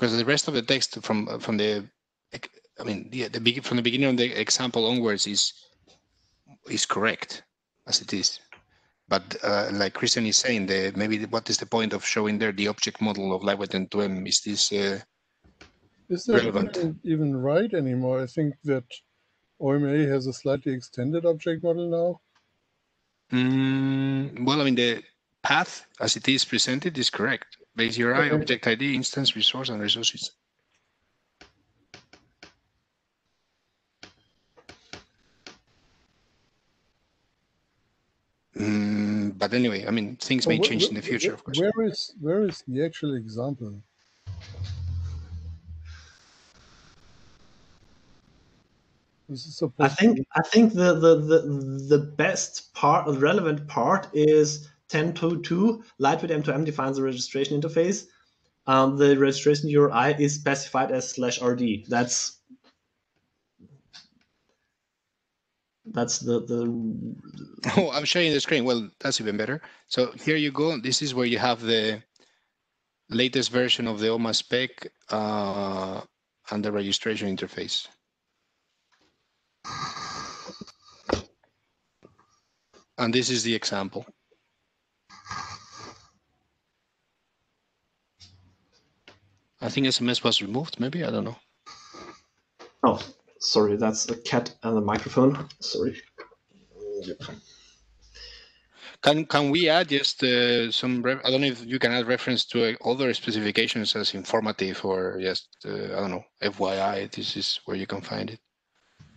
because the rest of the text from from the i mean the, the from the beginning of the example onwards is is correct as it is but uh, like christian is saying the maybe what is the point of showing there the object model of lightweight M2M is this uh, Is that Relevant. even, even right anymore? I think that OMA has a slightly extended object model now. mm, well i mean the path as it is presented is correct base uri Okay. object id instance resource and resources but anyway, I mean, things may So wh- change in the future, wh- of course. Where is where is the actual example? Is supposed I think be- I think the the the, the best part, the relevant part is 10.2. Lightweight M2M defines the registration interface. Um, the registration URI is specified as slash RD. That's that's the the Oh, I'm sharing the screen. Well, that's even better. So here you go. This is where you have the latest version of the OMA spec uh, and the registration interface. And this is the example. I think SMS was removed, maybe, I don't know. oh sorry that's a cat and a microphone. Sorry. Can can we add just uh, some? Re- I don't know if you can add reference to uh, other specifications as informative or just uh, I don't know FYI. This is where you can find it.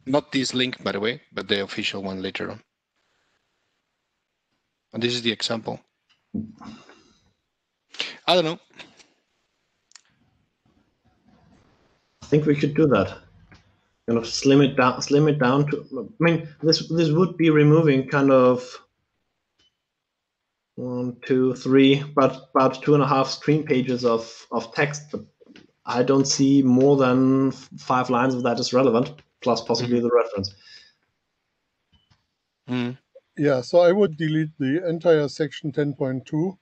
Not this link, by the way, but the official one later on. And this is the example. I don't know. I think we could do that. Kind of slim it down, slim it down to. I mean, this this would be removing kind of one, two, three, but about two and a half screen pages of of text. But I don't see more than five lines of that is relevant, plus possibly the reference. Mm. Yeah, so I would delete the entire section 10.2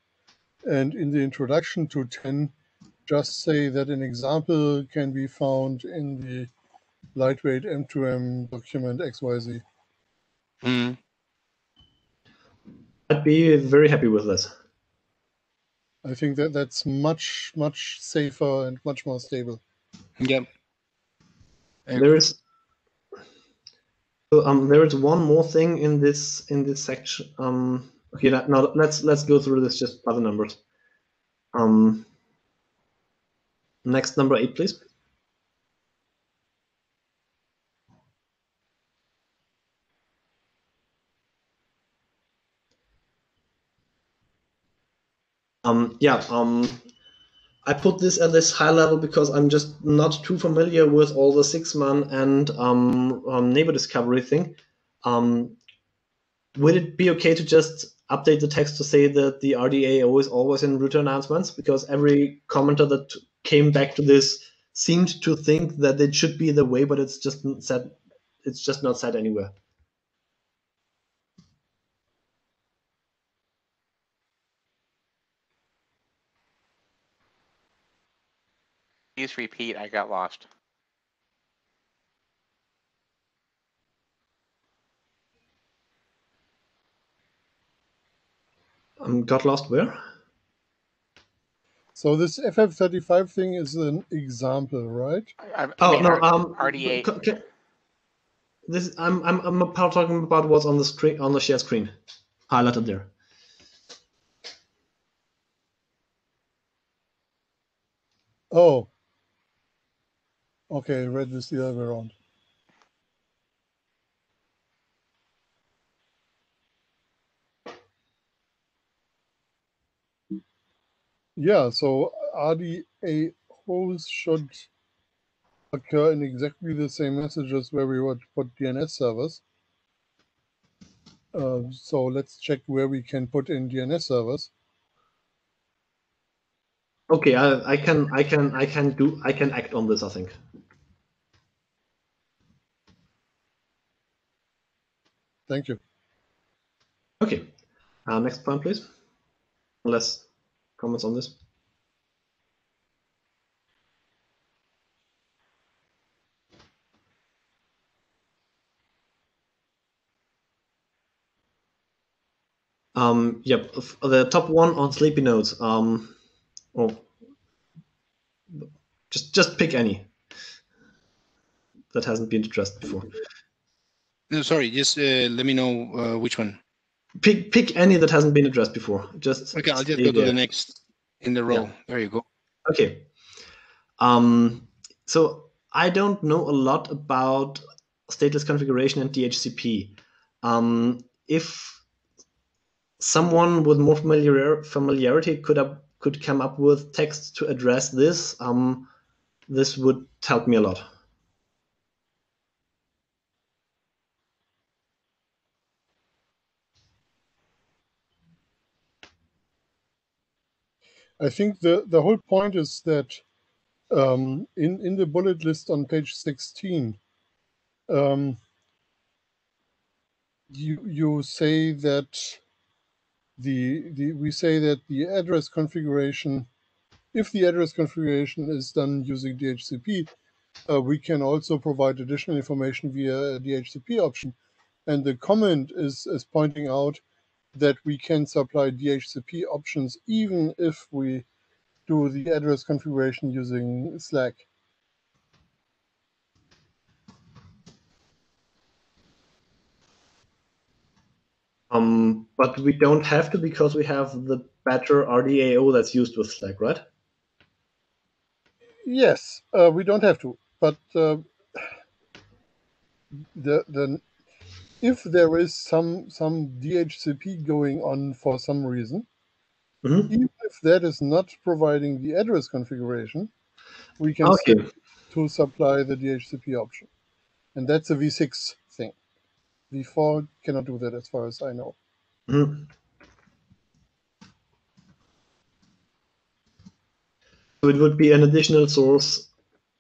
and in the introduction to 10, just say that an example can be found in the lightweight M2M document XYZ. Mm. I'd be very happy with this. I think that that's much, much safer and much more stable. Yeah. There is so, um, there is one more thing in this in this section. Um, okay, now let's let's go through this just by the numbers. Um, next number eight, please. Um, yeah, um, I put this at this high level because I'm just not too familiar with all the 6man and um, um, neighbor discovery thing. Um, would it be okay to just update the text to say that the RDA is always in router announcements? Because every commenter that came back to this seemed to think that it should be the way, but it's just said it's just not said anywhere. Please repeat. I got lost. Um, got lost where? So this FF35 thing is an example, right? I, I Oh mean, no, R- um, RDA. c- c- This I'm I'm I'm about talking about what's on the screen on the share screen, highlighted there. Oh. Okay, I read this the other way around. Yeah, so RDA hosts should occur in exactly the same messages where we would put DNS servers. Uh, so let's check where we can put in DNS servers. Okay, I, I can I can I can do I can act on this. I think. Thank you. Okay, uh, next point, please. Unless comments on this. Um, yep, the top one on Sleepy Nodes. Um, oh, just just pick any that hasn't been addressed before. No, sorry, just uh, let me know uh, which one. Pick pick any that hasn't been addressed before. Just Okay, I'll just go to the next in the row. There you go. Okay. Um, so I don't know a lot about stateless configuration and DHCP. Um, if someone with more familiar, familiarity could up, could come up with text to address this, um, this would help me a lot. I think the, the whole point is that um, in, in the bullet list on page 16, um, you, you say that the, the we say that the address configuration, if the address configuration is done using DHCP, uh, we can also provide additional information via DHCP option. And the comment is, is pointing out that we can supply DHCP options even if we do the address configuration using SLAAC. Um, but we don't have to because we have the better RDAO that's used with SLAAC, right? Yes, uh, we don't have to, but uh, the the if there is some some DHCP going on for some reason, Mhm. even if that is not providing the address configuration, we can Okay. to supply the DHCP option, and that's a V6 thing. V4 cannot do that, as far as I know. Mhm. So it would be an additional source.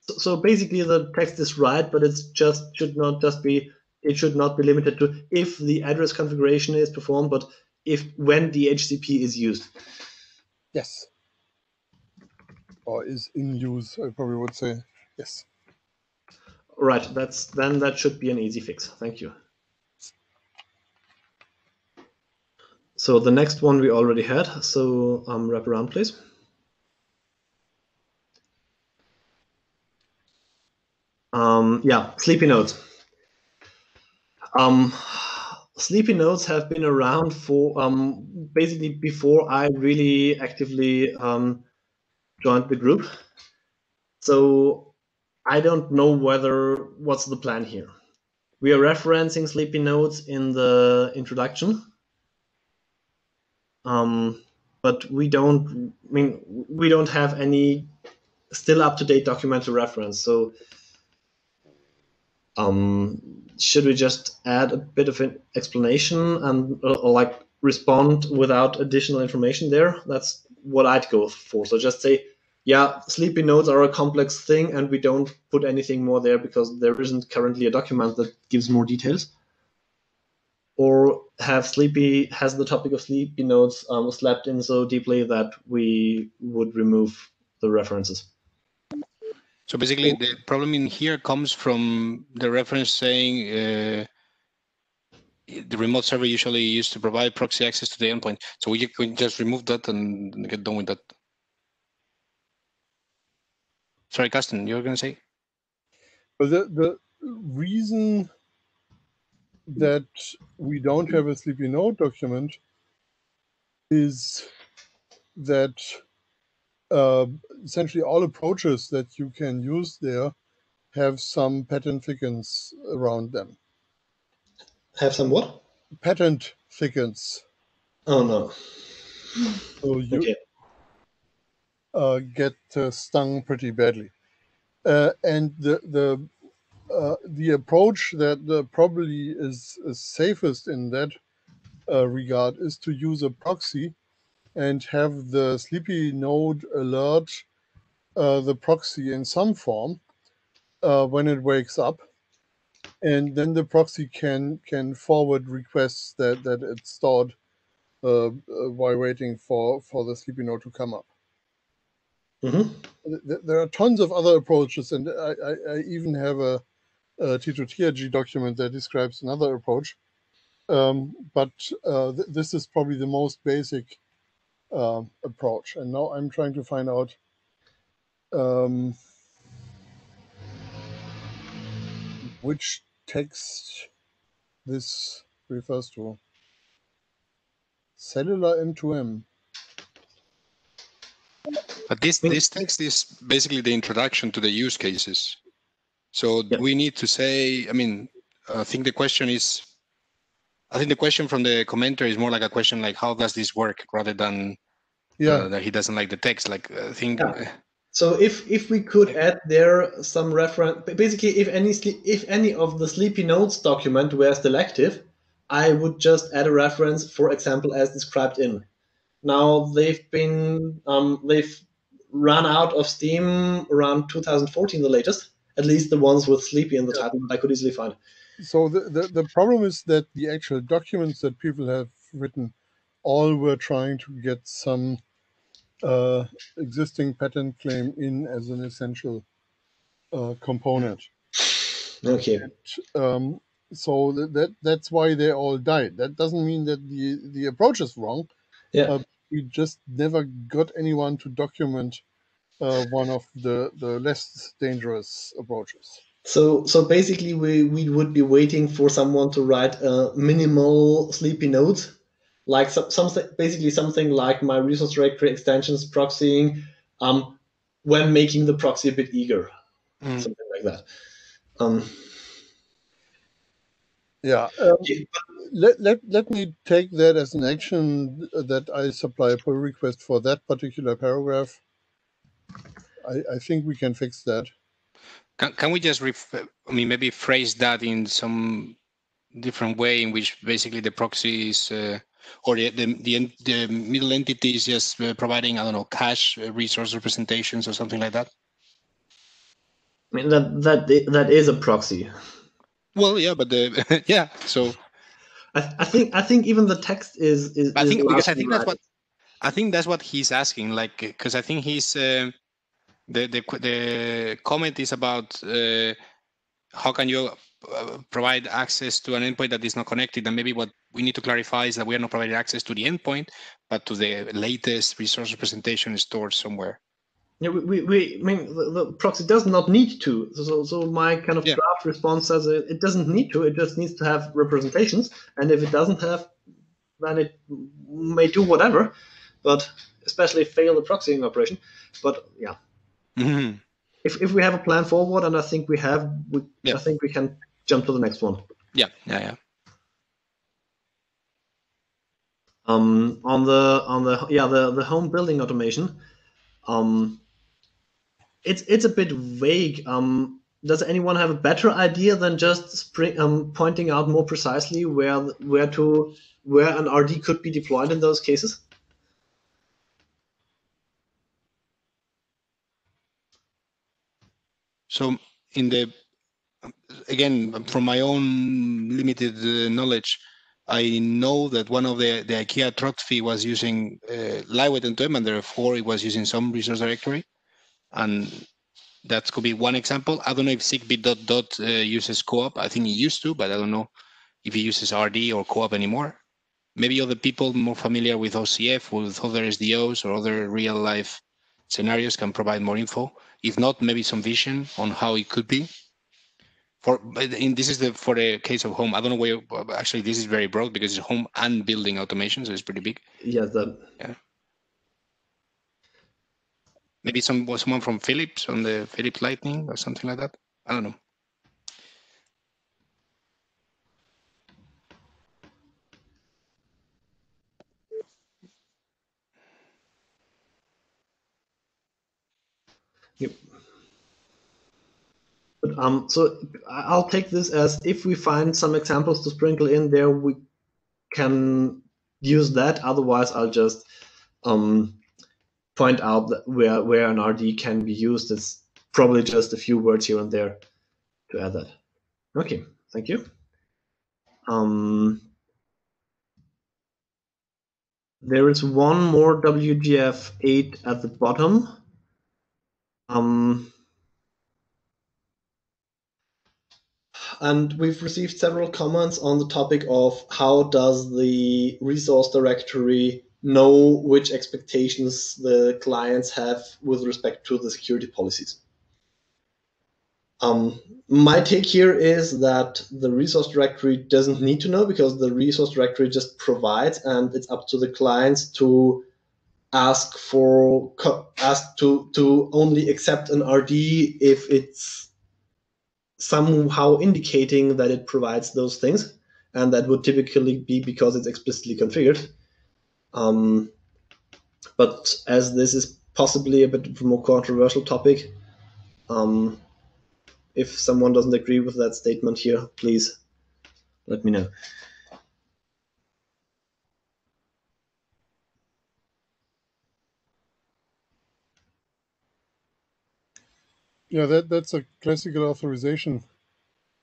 So, so basically, the text is right, but it just should not just be. It should not be limited to if the address configuration is performed, but if when the DHCP is used. Yes, or is in use, I probably would say. Yes. Right. That's then that should be an easy fix. Thank you. So the next one we already had. So um, wrap around, please. Um, yeah, sleepy nodes. Um, sleepy nodes have been around for um, basically before I really actively um, joined the group. So I don't know whether what's the plan here. We are referencing sleepy nodes in the introduction. Um, but we don't I mean we don't have any still up to date document to reference. So um, should we just add a bit of an explanation and or like respond without additional information there? That's what I'd go for. So just say, yeah, sleepy nodes are a complex thing, and we don't put anything more there because there isn't currently a document that gives more details. Or have sleepy has the topic of sleepy nodes um, slapped in so deeply that we would remove the references. So basically, the problem in here comes from the reference saying uh, the remote server usually used to provide proxy access to the endpoint. So we can just remove that and get done with that. Sorry, Carsten, you were going to say? But the, the reason that we don't have a sleepy node document is that uh, essentially all approaches that you can use there have some patent thickets around them. Have some what? Patent thickets. Oh no. So you Okay. uh, get uh, stung pretty badly. Uh, and the the uh, the approach that uh, probably is, is safest in that uh, regard is to use a proxy and have the sleepy node alert uh, the proxy in some form uh, when it wakes up, and then the proxy can can forward requests that that it stored uh, uh, while waiting for for the sleepy node to come up. hmm There are tons of other approaches, and I, I, I even have a, a T2TRG document that describes another approach. Um, but uh, th- this is probably the most basic um approach. And now I'm trying to find out um, which text this refers to. Cellular M2M. But this this text is basically the introduction to the use cases. So Yeah. we need to say, I mean, I think the question is, I think the question from the commenter is more like a question like, how does this work, rather than Yeah, uh, that he doesn't like the text. Like I think Yeah. So if if we could add there some reference, basically if any if any of the sleepy Nodes document were still active, I would just add a reference, for example, as described in. Now they've been um, they've run out of steam around 2014, the latest. At least the ones with sleepy in the title, that I could easily find. So the, the, the problem is that the actual documents that people have written all were trying to get some uh, existing patent claim in as an essential uh, component. Okay. Um, so that, that that's why they all died. That doesn't mean that the the approach is wrong. Yeah. Uh, we just never got anyone to document uh, one of the the less dangerous approaches. So, so basically, we, we would be waiting for someone to write a minimal sleepy node, like some, something, basically something like my resource directory extensions proxying, um, when making the proxy a bit eager, Mm. something like that. Um, Yeah. Um, Yeah. let, let, let me take that as an action that I supply a pull request for that particular paragraph. I, I think we can fix that. Can, can we just, ref- I mean, maybe phrase that in some different way in which basically the proxy is, uh, or the, the, the, the middle entity is just uh, providing, I don't know, cache uh, resource representations or something like that? I mean that that that is a proxy. Well, yeah, but the, yeah, so I, I think I think even the text is is. I is think because I think that's what I think that's what he's asking. Like, because I think he's uh, the the the comment is about uh, how can you provide access to an endpoint that is not connected, and maybe what we need to clarify is that we are not providing access to the endpoint, but to the latest resource representation stored somewhere. Yeah, we, we, I mean the, the proxy does not need to. So so, so my kind of Yeah. draft response says it, it doesn't need to. It just needs to have representations, and if it doesn't have, then it may do whatever, but especially fail the proxying operation. But yeah, Mhm. if, if we have a plan forward, and I think we have, we, Yeah. I think we can jump to the next one. Yeah, yeah, yeah. Um, on the on the yeah the the home building automation, um, it's it's a bit vague. Um, does anyone have a better idea than just spring, um, pointing out more precisely where where to where an RD could be deployed in those cases? So in the again from my own limited uh, knowledge, I know that one of the the IKEA Trådfri was using uh, lightweight M2M, and therefore it was using some resource directory, and that could be one example. I don't know if Zigbee dot dot uh, uses CoAP. I think it used to, but I don't know if it uses RD or CoAP anymore. Maybe other people more familiar with OCF, with other SDOs or other real life scenarios can provide more info. If not, maybe some vision on how it could be. For in this is the for the case of home. I don't know where actually this is very broad because it's home and building automation, so it's pretty big. Yes, that Maybe some someone from Philips on the Philips Lighting or something like that. I don't know. Yep. Um, so I'll take this as if we find some examples to sprinkle in there, we can use that. Otherwise, I'll just um, point out that where where an RD can be used. It's probably just a few words here and there to add that. Okay, thank you. Um, there is one more WGF 8 at the bottom. Um, and we've received several comments on the topic of how does the resource directory know which expectations the clients have with respect to the security policies. Um, my take here is that the resource directory doesn't need to know because the resource directory just provides and it's up to the clients to ask for ask to to only accept an RD if it's somehow indicating that it provides those things, and that would typically be because it's explicitly configured. Um, but as this is possibly a bit more controversial topic, um, if someone doesn't agree with that statement here, please let me know. Yeah, that that's a classical authorization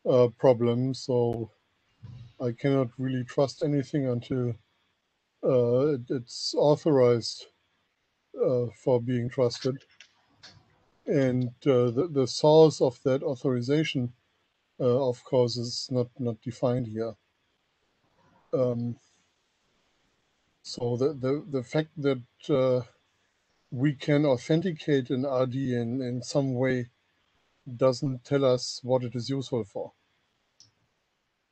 uh, problem. So I cannot really trust anything until uh, it, it's authorized uh, for being trusted. And uh, the the source of that authorization, uh, of course, is not not defined here. Um, so the, the the fact that uh, we can authenticate an RD in in some way doesn't tell us what it is useful for.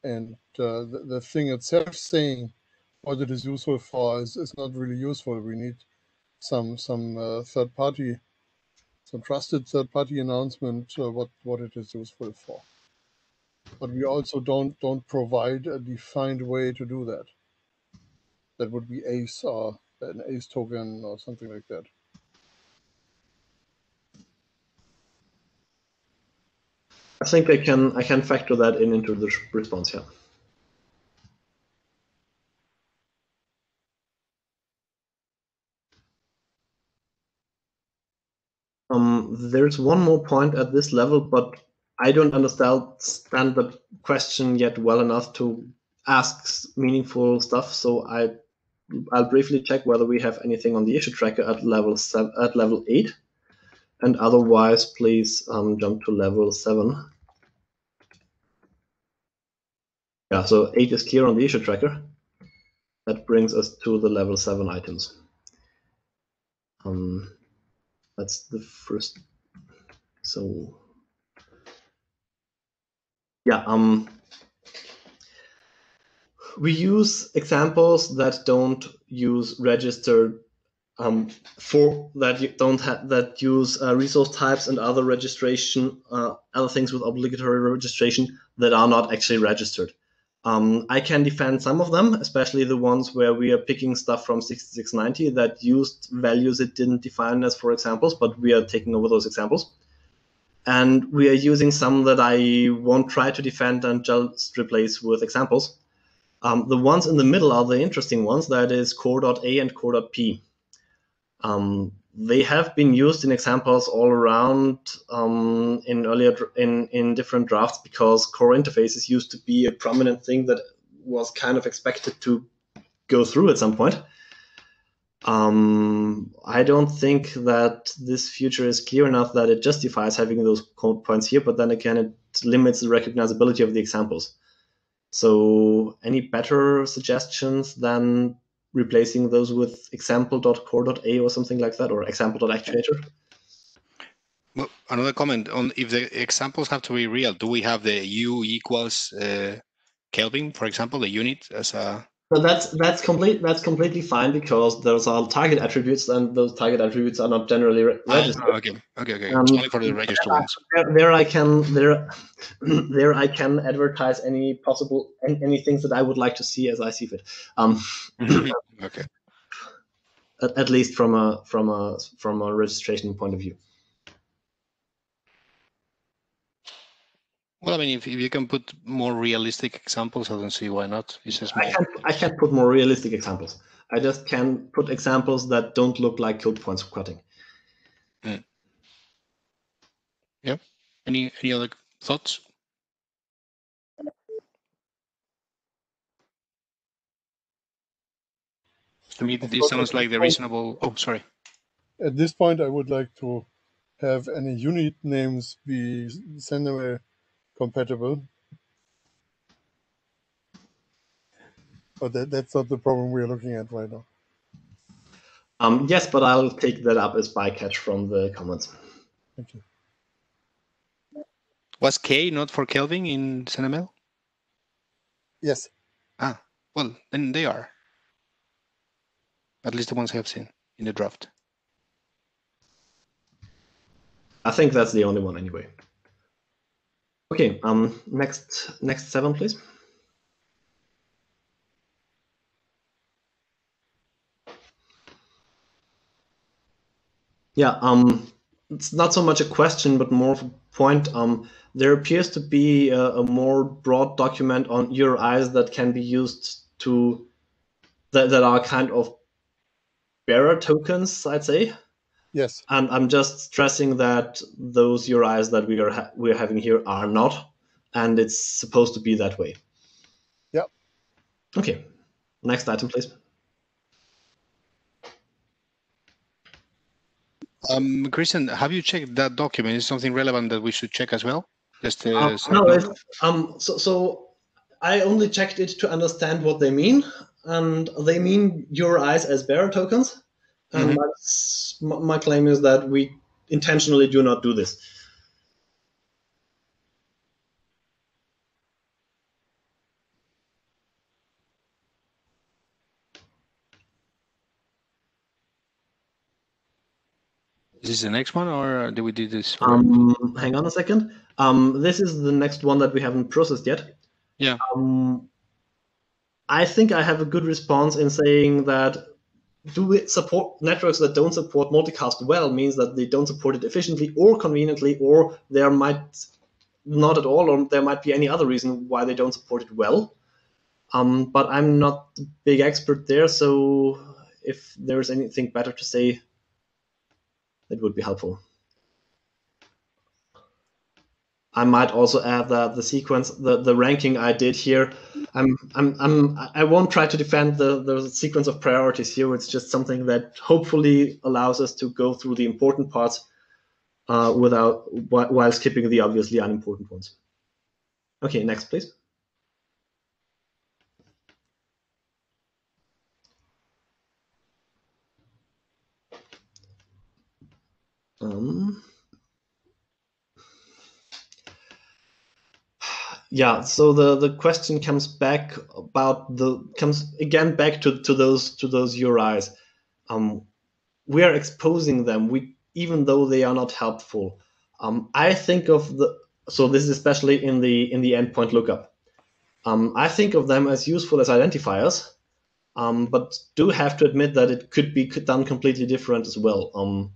And uh, the, the thing itself saying what it is useful for is, is not really useful. We need some some uh, third party, some trusted third party announcement uh, what what it is useful for. But we also don't don't provide a defined way to do that. That would be ACE or an ACE token or something like that. I think I can I can factor that in into the response. Yeah. Um, there's one more point at this level, but I don't understand the question yet well enough to ask meaningful stuff. So I I'll briefly check whether we have anything on the issue tracker at level seven, at level eight, and otherwise, please um, jump to level seven. Yeah, so eight is clear on the issue tracker. That brings us to the level seven items. Um, that's the first. So yeah, um, we use examples that don't use registered um, for that you don't have that use uh, resource types and other registration, uh, other things with obligatory registration that are not actually registered. Um, I can defend some of them, especially the ones where we are picking stuff from 6690 that used values it didn't define as for examples, but we are taking over those examples. And we are using some that I won't try to defend and just replace with examples. Um, the ones in the middle are the interesting ones, that is core.a and core.p. Um, they have been used in examples all around um, in earlier in, in different drafts because core interfaces used to be a prominent thing that was kind of expected to go through at some point. Um, I don't think that this future is clear enough that it justifies having those code points here, but then again, it limits the recognizability of the examples. So any better suggestions than replacing those with example.core.a or something like that, or example.actuator? Well, another comment on if the examples have to be real, do we have the U equals uh, Kelvin, for example, the unit as a so that's that's complete. That's completely fine because those are target attributes, and those target attributes are not generally re ah, registered. Oh, okay, okay, okay. Um, only for the registered ones. There, there, I can there there I can advertise any possible any, any, things that I would like to see as I see fit. Um, okay. At, at least from a from a from a registration point of view. Well, I mean, if, if you can put more realistic examples, I don't see why not. It's just I, can't, I can't put more realistic examples. I just can put examples that don't look like code points of cutting. Mm. Yeah. Any any other thoughts? To me, this sounds like the reasonable. Oh, sorry. At this point, I would like to have any unit names be SenML compatible. But that, that's not the problem we're looking at right now. Um, yes, but I'll take that up as bycatch from the comments. Thank you. Was K not for Kelvin in SenML? Yes. Ah, well, then they are. At least the ones I have seen in the draft. I think that's the only one anyway. Okay, um, next next seven, please. Yeah, um, it's not so much a question, but more of a point. Um, there appears to be a, a more broad document on URIs that can be used to that, that are kind of bearer tokens, I'd say. Yes. And I'm just stressing that those URIs that we are ha we're having here are not, and it's supposed to be that way. Yep. Okay. Next item, please. Um, Christian, have you checked that document? Is something relevant that we should check as well? Just to um, no, um, so, so I only checked it to understand what they mean, and they mean URIs as bearer tokens. And mm-hmm. my, my claim is that we intentionally do not do this. Is this the next one, or uh, do we do this? Um, hang on a second. Um, this is the next one that we haven't processed yet. Yeah. Um, I think I have a good response in saying that do we support networks that don't support multicast well means that they don't support it efficiently or conveniently, or there might not at all, or there might be any other reason why they don't support it well. Um, but I'm not the big expert there, so if there's anything better to say, it would be helpful. I might also add that the sequence, the, the ranking I did here, I'm, I'm, I'm, I won't try to defend the, the sequence of priorities here. It's just something that hopefully allows us to go through the important parts uh, without while skipping the obviously unimportant ones. Okay, next, please. Um, yeah so the the question comes back about the comes again back to to those to those uris. Um we are exposing them we even though they are not helpful. Um i think of the so this is especially in the in the endpoint lookup. Um i think of them as useful as identifiers um but do have to admit that it could be done completely different as well. Um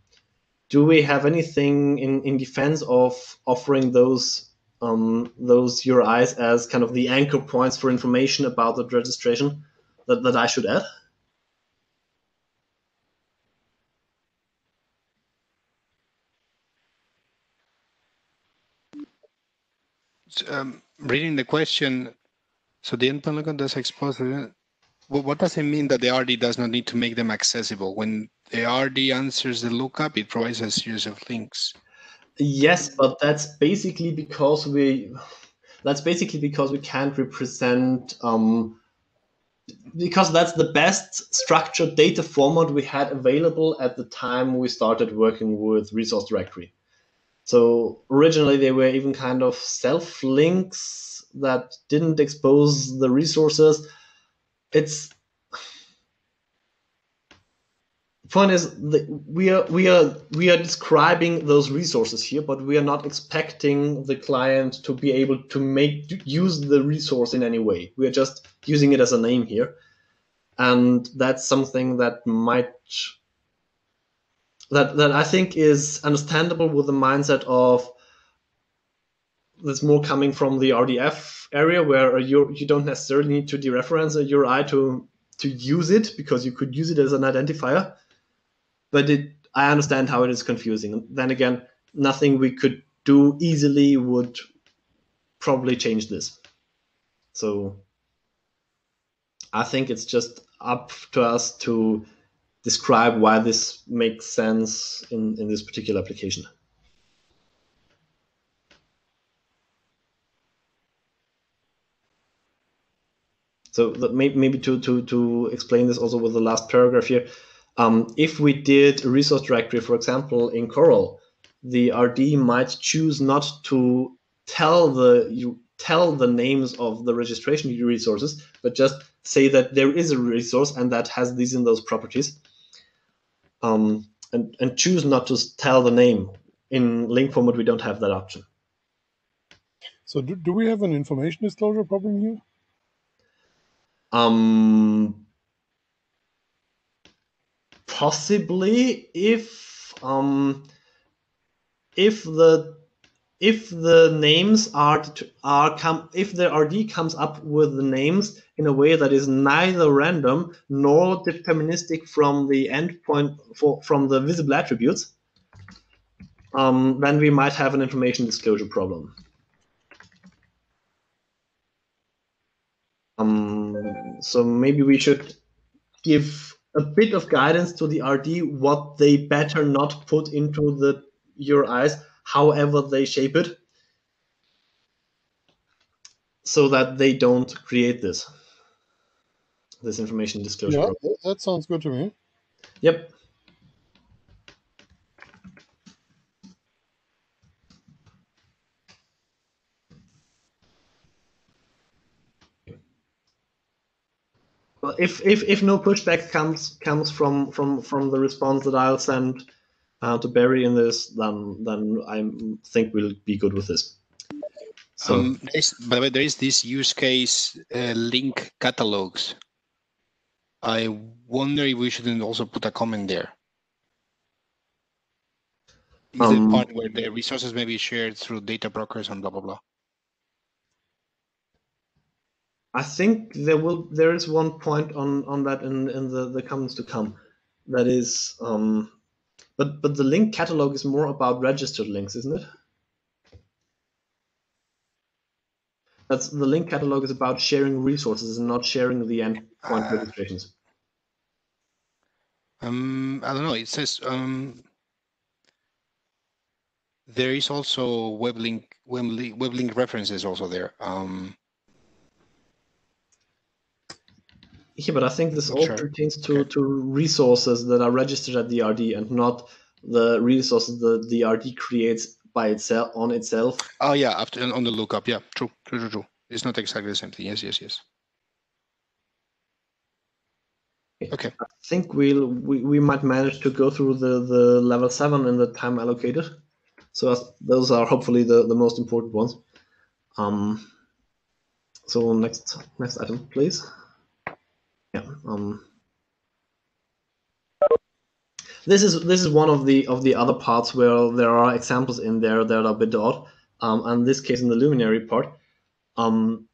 do we have anything in in defense of offering those um, those URIs as kind of the anchor points for information about the registration that, that I should add? um, reading the question, so the endpoint does expose. what does it mean that the RD does not need to make them accessible? When the RD answers the lookup, it provides a series of links. Yes, but that's basically because we that's basically because we can't represent um, because that's the best structured data format we had available at the time we started working with resource directory. So originally they were even kind of self links that didn't expose the resources. It's point is we are we are we are describing those resources here but we are not expecting the client to be able to make use the resource in any way. We are just using it as a name here. And that's something that might that that i think is understandable with the mindset of that's more coming from the rdf area where you you don't necessarily need to dereference a uri to to use it because you could use it as an identifier but it I understand how it is confusing. Then again, nothing we could do easily would probably change this. So I think it's just up to us to describe why this makes sense in, in this particular application. So maybe to, to, to explain this also with the last paragraph here, um, if we did a resource directory, for example, in CoRAL, the RD might choose not to tell the you tell the names of the registration resources, but just say that there is a resource and that has these in those properties. Um, and, and choose not to tell the name. In link format, we don't have that option. So do, do we have an information disclosure problem here? Um, possibly if um, if the if the names are are come if the RD comes up with the names in a way that is neither random nor deterministic from the endpoint for from the visible attributes, um, then we might have an information disclosure problem. Um, so maybe we should give a bit of guidance to the RD what they better not put into the URIs, however they shape it, so that they don't create this this information disclosure. Yeah, that sounds good to me. Yep. If, if if no pushback comes comes from from from the response that I'll send, uh, to bury in this, then then I think we'll be good with this. So, um, is, by the way, there is this use case uh, link catalogs. I wonder if we shouldn't also put a comment there. Is Um, the part where the resources may be shared through data brokers and blah blah blah. I think there will there is one point on on that in in the the comments to come. That is, um, but but the link catalog is more about registered links, isn't it? That's the link catalog is about sharing resources and not sharing the endpoint Uh, registrations. Um, I don't know. It says um, there is also web link web link, web link references also there. Um, Yeah, but I think this all Sure. pertains to, Okay. to resources that are registered at the RD and not the resources that the RD creates by itself on itself. oh yeah, after on the lookup. Yeah, true, true, true, true. It's not exactly the same thing. Yes, yes, yes. Okay. I think we'll we, we might manage to go through the, the level seven in the time allocated. So those are hopefully the, the most important ones. Um so next next item, please. Yeah. Um this is this is one of the of the other parts where there are examples in there that are a bit odd. Um, and this case, in the luminary part, um,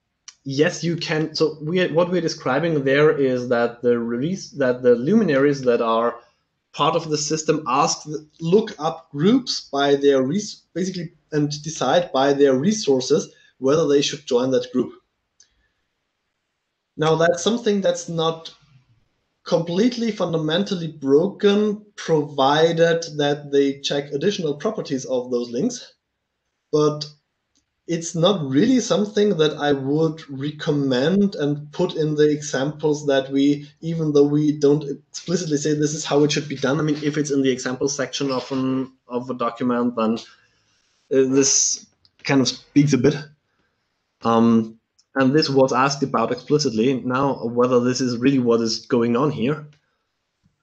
yes, you can. So we what we're describing there is that the release that the luminaries that are part of the system ask look up groups by their res- basically and decide by their resources whether they should join that group. Now that's something that's not completely fundamentally broken provided that they check additional properties of those links. But it's not really something that i would recommend and put in the examples that we even though we don't explicitly say this is how it should be done i mean if it's in the example section of an of a document then uh, this kind of speaks a bit. Um, and this was asked about explicitly. Now, whether this is really what is going on here,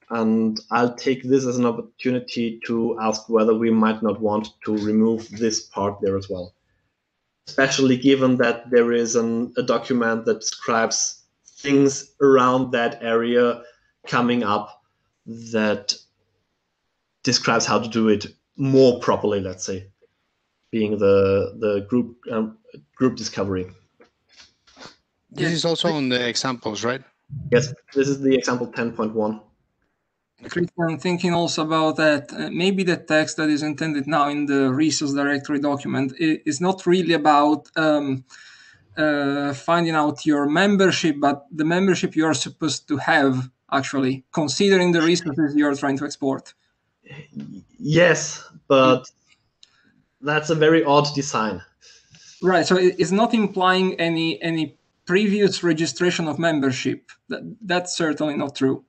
and I'll take this as an opportunity to ask whether we might not want to remove this part there as well, especially given that there is an, a document that describes things around that area coming up that describes how to do it more properly. Let's say, being the the group um, group discovery. This is also on the examples, right? Yes, this is the example 10.1. Christian, thinking also about that, uh, maybe the text that is intended now in the resource directory document is not really about um, uh, finding out your membership, but the membership you are supposed to have, actually, considering the resources you are trying to export. Yes, but that's a very odd design. Right. So it's not implying any any previous registration of membership. That, that's certainly not true.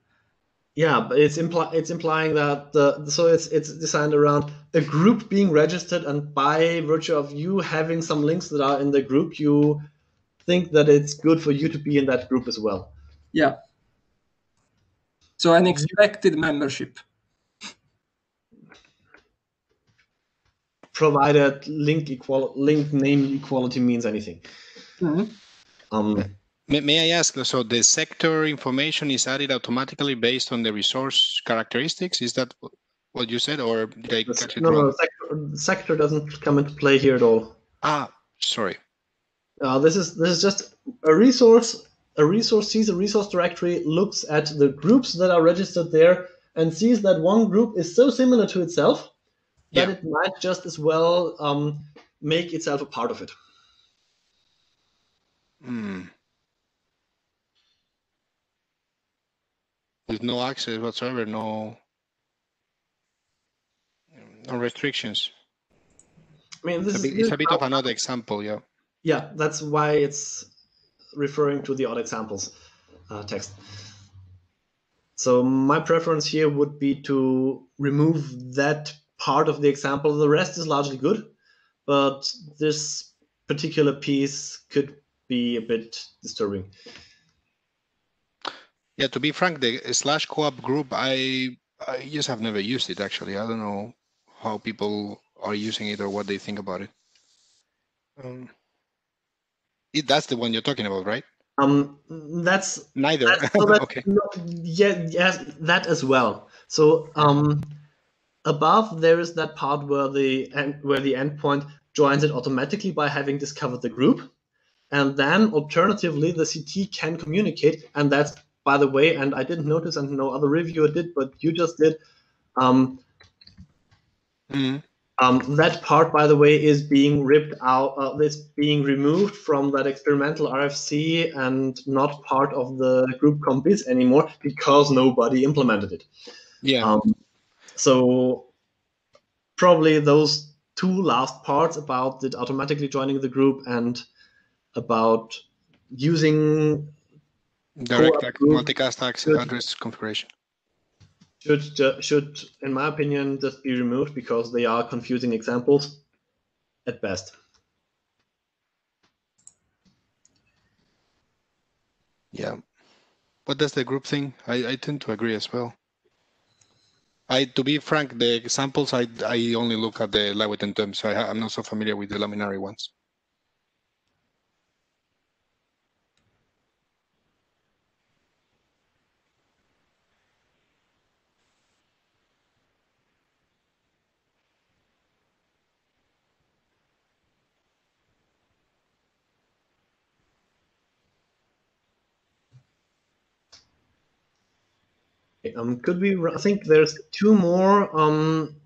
Yeah, but it's it's implying that the so it's it's designed around a group being registered, and by virtue of you having some links that are in the group, you think that it's good for you to be in that group as well. Yeah. So an expected membership. Provided link equal link name equality means anything. Mhm. Um, May, may I ask, so the sector information is added automatically based on the resource characteristics? Is that what you said, or did I catch it no, wrong? no, sector, sector doesn't come into play here at all. Ah, sorry. Uh, this is this is just a resource. A resource sees a resource directory, looks at the groups that are registered there, and sees that one group is so similar to itself that Yeah. it might just as well um, make itself a part of it. Hmm. With no access whatsoever, no, no restrictions. I mean, this It's a is bit, it's a bit of another example, yeah. Yeah, that's why it's referring to the odd examples uh, text. So my preference here would be to remove that part of the example. The rest is largely good, but this particular piece could be a bit disturbing. Yeah, to be frank, the slash CoAP group, I I just have never used it actually. I don't know how people are using it or what they think about it. Um, it that's the one you're talking about, right? Um, that's Neither. that's, so that's okay. not- yeah, yes, that as well. So um, above there is that part where the end, where the endpoint joins it automatically by having discovered the group, and then alternatively the CT can communicate, and that's by the way, and I didn't notice, and no other reviewer did, but you just did. Um, Mhm. um, that part, by the way, is being ripped out. Uh, is being removed from that experimental RFC and not part of the groupcomm-bis anymore because nobody implemented it. Yeah. Um, so probably those two last parts about it automatically joining the group and about using Direct CoAP ac- group multicast access address configuration. should should, in my opinion, just be removed because they are confusing examples at best. Yeah. What does the group thing? I, I tend to agree as well. I, to be frank, the examples I I only look at the Lewitton terms. So I, I'm not so familiar with the laminary ones. Um, could we? I think there's two more. Um,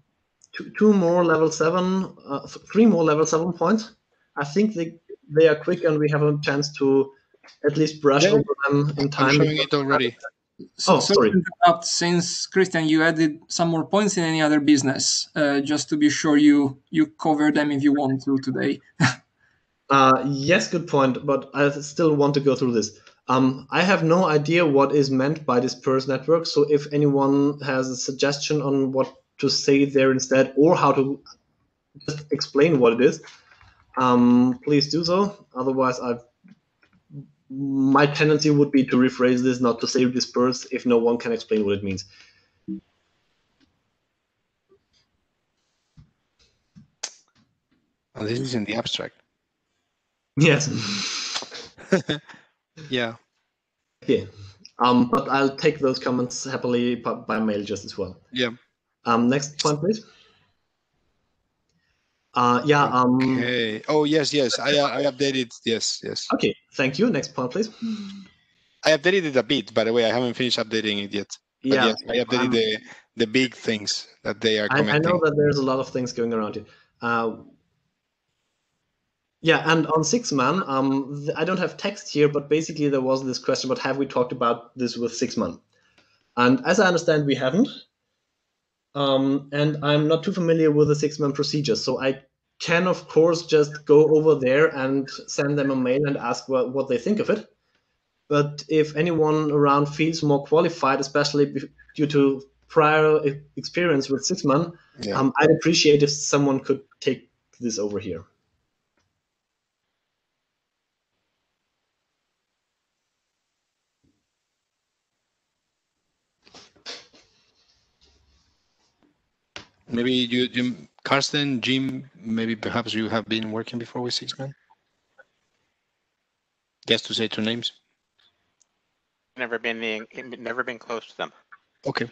two, two more level seven. Uh, three more level seven points. I think they they are quick, and we have a chance to at least brush Yeah. over them in time. I'm time. showing it already. Oh, So- sorry. to interrupt, since Christian, you added some more points in any other business, uh, just to be sure you you cover them if you want to today. Uh, yes, good point. But I still want to go through this. Um, I have no idea what is meant by dispersed network. So if anyone has a suggestion on what to say there instead, or how to just explain what it is, um, please do so. Otherwise, I my tendency would be to rephrase this, not to say dispersed, if no one can explain what it means. And this is in the abstract. Yes. Yeah. Okay. Um, but I'll take those comments happily by, mail just as well. Yeah. Um, next point, please. Uh, yeah. Um, Okay. Oh yes, yes. I I updated. Yes, yes. okay. Thank you. Next point, please. I updated it a bit. By the way, I haven't finished updating it yet. But Yeah. yes, I updated um, the the big things that they are I, I know that there's a lot of things going around here. Uh, yeah, and on 6man, um, th- I don't have text here, but basically there was this question about have we talked about this with 6man? And as I understand, we haven't. Um, and I'm not too familiar with the 6man procedure, so I can of course just go over there and send them a mail and ask what, what they think of it. But if anyone around feels more qualified, especially due to prior experience with six man, Yeah. um, I'd appreciate if someone could take this over here. Maybe you, you, Carsten, Jim. Maybe perhaps you have been working before with 6man. Just to say two names. Never been in, never been close to them. Okay.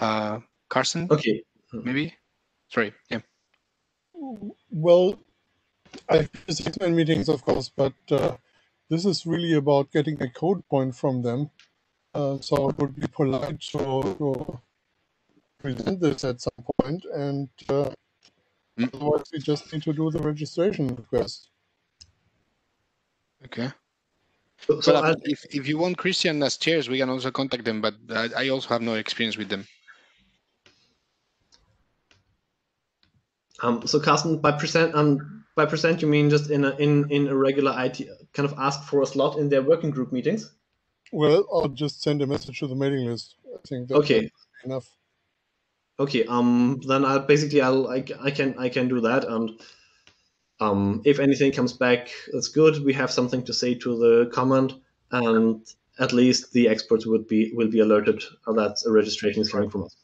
Uh, Carsten, Okay. maybe. Sorry. Yeah. Well, I've been meetings, of course, but uh, this is really about getting a code point from them. Uh, so it would be polite to, to present this at some point, and uh, Mm. otherwise we just need to do the registration request. Okay. So, so I, if if you want Christian as chairs, we can also contact them. But I, I also have no experience with them. um, so Carsten, by percent, um, by percent, you mean just in a in in a regular IT kind of ask for a slot in their working group meetings? Well, I'll just send a message to the mailing list. I think that's Okay. enough. Okay. Um, then I basically I'll I, I can I can do that and. Um, if anything comes back, it's good. We have something to say to the comment, and at least the experts would be will be alerted that a registration is coming from us.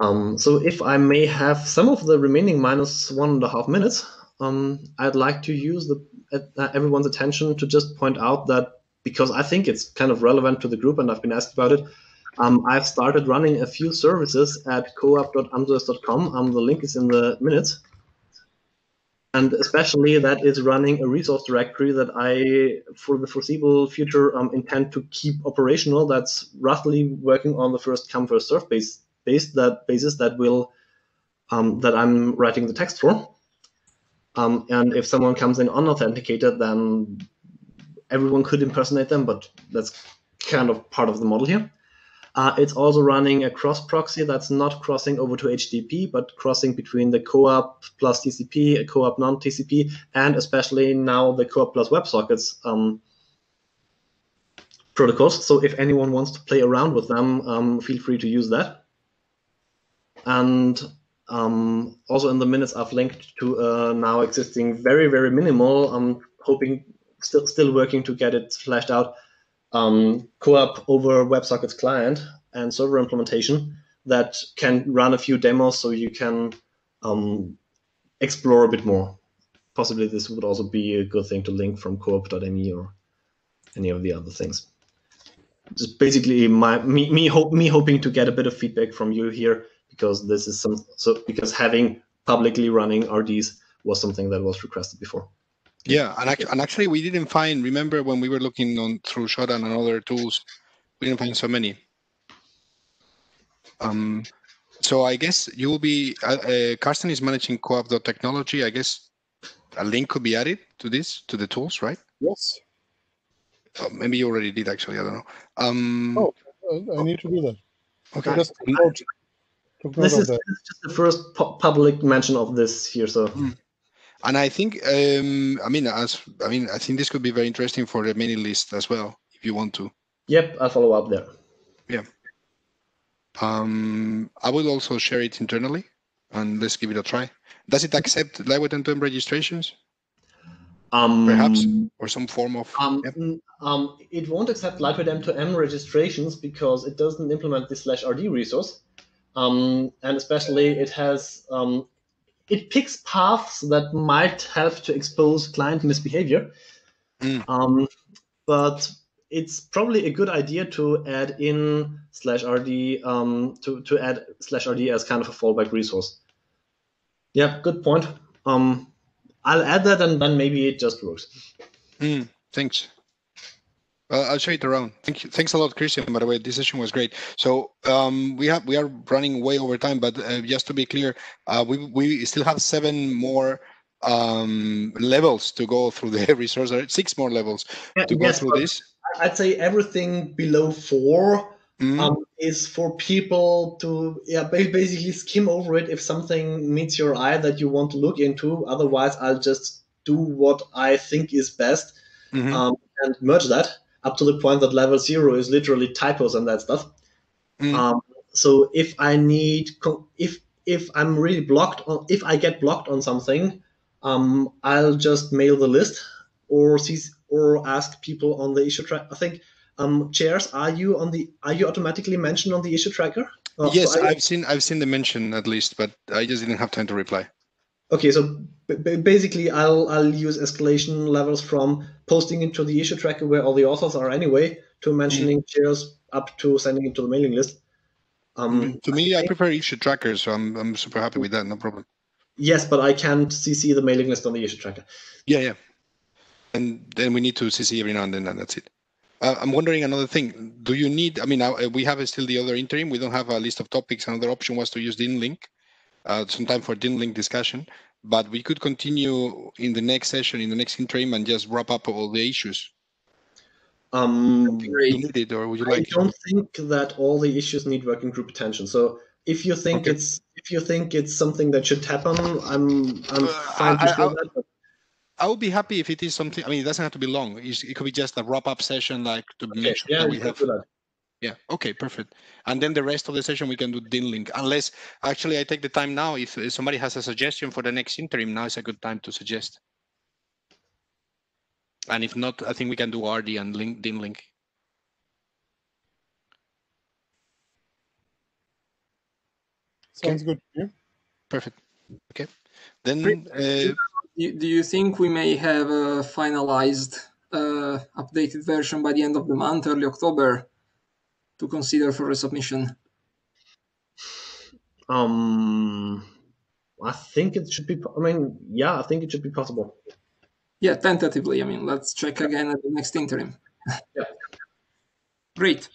Um, so if I may have some of the remaining minus one and a half minutes, um, I'd like to use the uh, everyone's attention to just point out that because I think it's kind of relevant to the group and I've been asked about it, um, I've started running a few services at coap.amsuess.com. Um, the link is in the minutes. And especially that is running a resource directory that I, for the foreseeable future, um, intend to keep operational. That's roughly working on the first come first serve base, base that basis that will um, that I'm writing the text for. Um, and if someone comes in unauthenticated, then everyone could impersonate them, but that's kind of part of the model here. Uh, it's also running a cross proxy that's not crossing over to HTTP, but crossing between the CoAP plus TCP, a CoAP non TCP, and especially now the CoAP plus WebSockets um, protocols. So if anyone wants to play around with them, um, feel free to use that. And um, also in the minutes, I've linked to a now existing very, very minimal, I'm hoping still still working to get it fleshed out, um, CoAP over WebSockets client and server implementation that can run a few demos so you can um, explore a bit more. Possibly this would also be a good thing to link from coap.me or any of the other things. Just basically my me me hope me hoping to get a bit of feedback from you here because this is some so because having publicly running RDs was something that was requested before. Yeah, and, actually, and actually we didn't find. Remember when we were looking on through Shodan and other tools, we didn't find so many. Um, so I guess you will be. Uh, uh, Carsten is managing coap.technology. I guess a link could be added to this to the tools, right? Yes. Oh, maybe you already did. Actually, I don't know. Um, oh, I, I need to do that. Okay. Just this is, just the first pu public mention of this here, so. Mm. And I think, um, I mean, as I mean, I think this could be very interesting for the mailing list as well, if you want to. Yep, I'll follow up there. Yeah. Um, I will also share it internally, and let's give it a try. Does it accept Lightweight M2M registrations? Um, Perhaps, or some form of. Um, yep. um, it won't accept Lightweight M2M registrations because it doesn't implement the slash RD resource. Um, and especially it has um, it picks paths that might help to expose client misbehavior. Mm. Um, but it's probably a good idea to add in slash rd um, to to add slash rd as kind of a fallback resource. Yeah, good point. Um, I'll add that and then maybe it just works. Mm, thanks. Well, I'll show it around. Thank you. Thanks a lot, Christian. By the way, this session was great. So um, we have we are running way over time, but uh, just to be clear, uh, we we still have seven more um, levels to go through the resource. Six more levels to yes, go through this. I'd say everything below four mm. um, is for people to yeah basically skim over it if something meets your eye that you want to look into. Otherwise, I'll just do what I think is best mm-hmm. um, and merge that up to the point that level zero is literally typos and that stuff. Mm. Um, so if I need, if if I'm really blocked on, if I get blocked on something, um, I'll just mail the list or see or ask people on the issue track. I think um, chairs, are you on the are you automatically mentioned on the issue tracker? Uh, yes, so I've seen I've seen the mention at least, but I just didn't have time to reply. Okay, so basically, I'll I'll use escalation levels from posting into the issue tracker where all the authors are anyway to mentioning mm. chairs up to sending it to the mailing list. Um, mm, to me, I, I prefer issue trackers, so I'm I'm super happy with that. No problem. Yes, but I can't CC the mailing list on the issue tracker. Yeah, yeah, and then we need to CC every now and then, and that's it. Uh, I'm wondering another thing. Do you need? I mean, uh, we have still the other interim. We don't have a list of topics. Another option was to use DynLink uh, some time for DynLink discussion, but we could continue in the next session, in the next interim, and just wrap up all the issues. Um, it, or would you I like? I don't think that all the issues need working group attention. So if you think okay. it's if you think it's something that should happen, I'm I'm uh, fine to I, I, that. But... I would be happy if it is something. I mean, it doesn't have to be long. it could be just a wrap up session, like to okay. make sure yeah, that we have. That. Yeah. Okay. Perfect. And then the rest of the session we can do DynLink. Unless actually I take the time now. If somebody has a suggestion for the next interim, now is a good time to suggest. and if not, I think we can do RD and LinkedIn link. Sounds good. Yeah. Perfect. Okay. Then uh, Do do you think we may have a finalized uh, updated version by the end of the month, early October, to consider for resubmission? Um, I think it should be. I mean, yeah, I think it should be possible. Yeah, tentatively. I mean, let's check again at the next interim. Yeah. Great.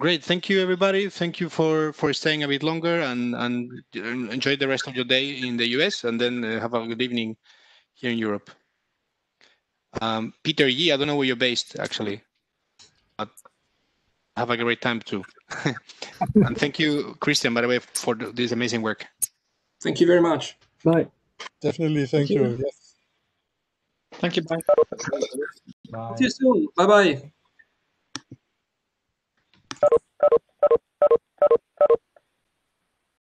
great. Thank you, everybody. Thank you for for staying a bit longer and and enjoy the rest of your day in the US, and then uh, have a good evening here in Europe. Um, Peter Yi, I don't know where you're based actually. But have a great time too. and thank you, Christian, by the way, for this amazing work. Thank you very much. Bye. Definitely. Thank you. you. Yes. Thank you. Bye. See you soon. Bye bye.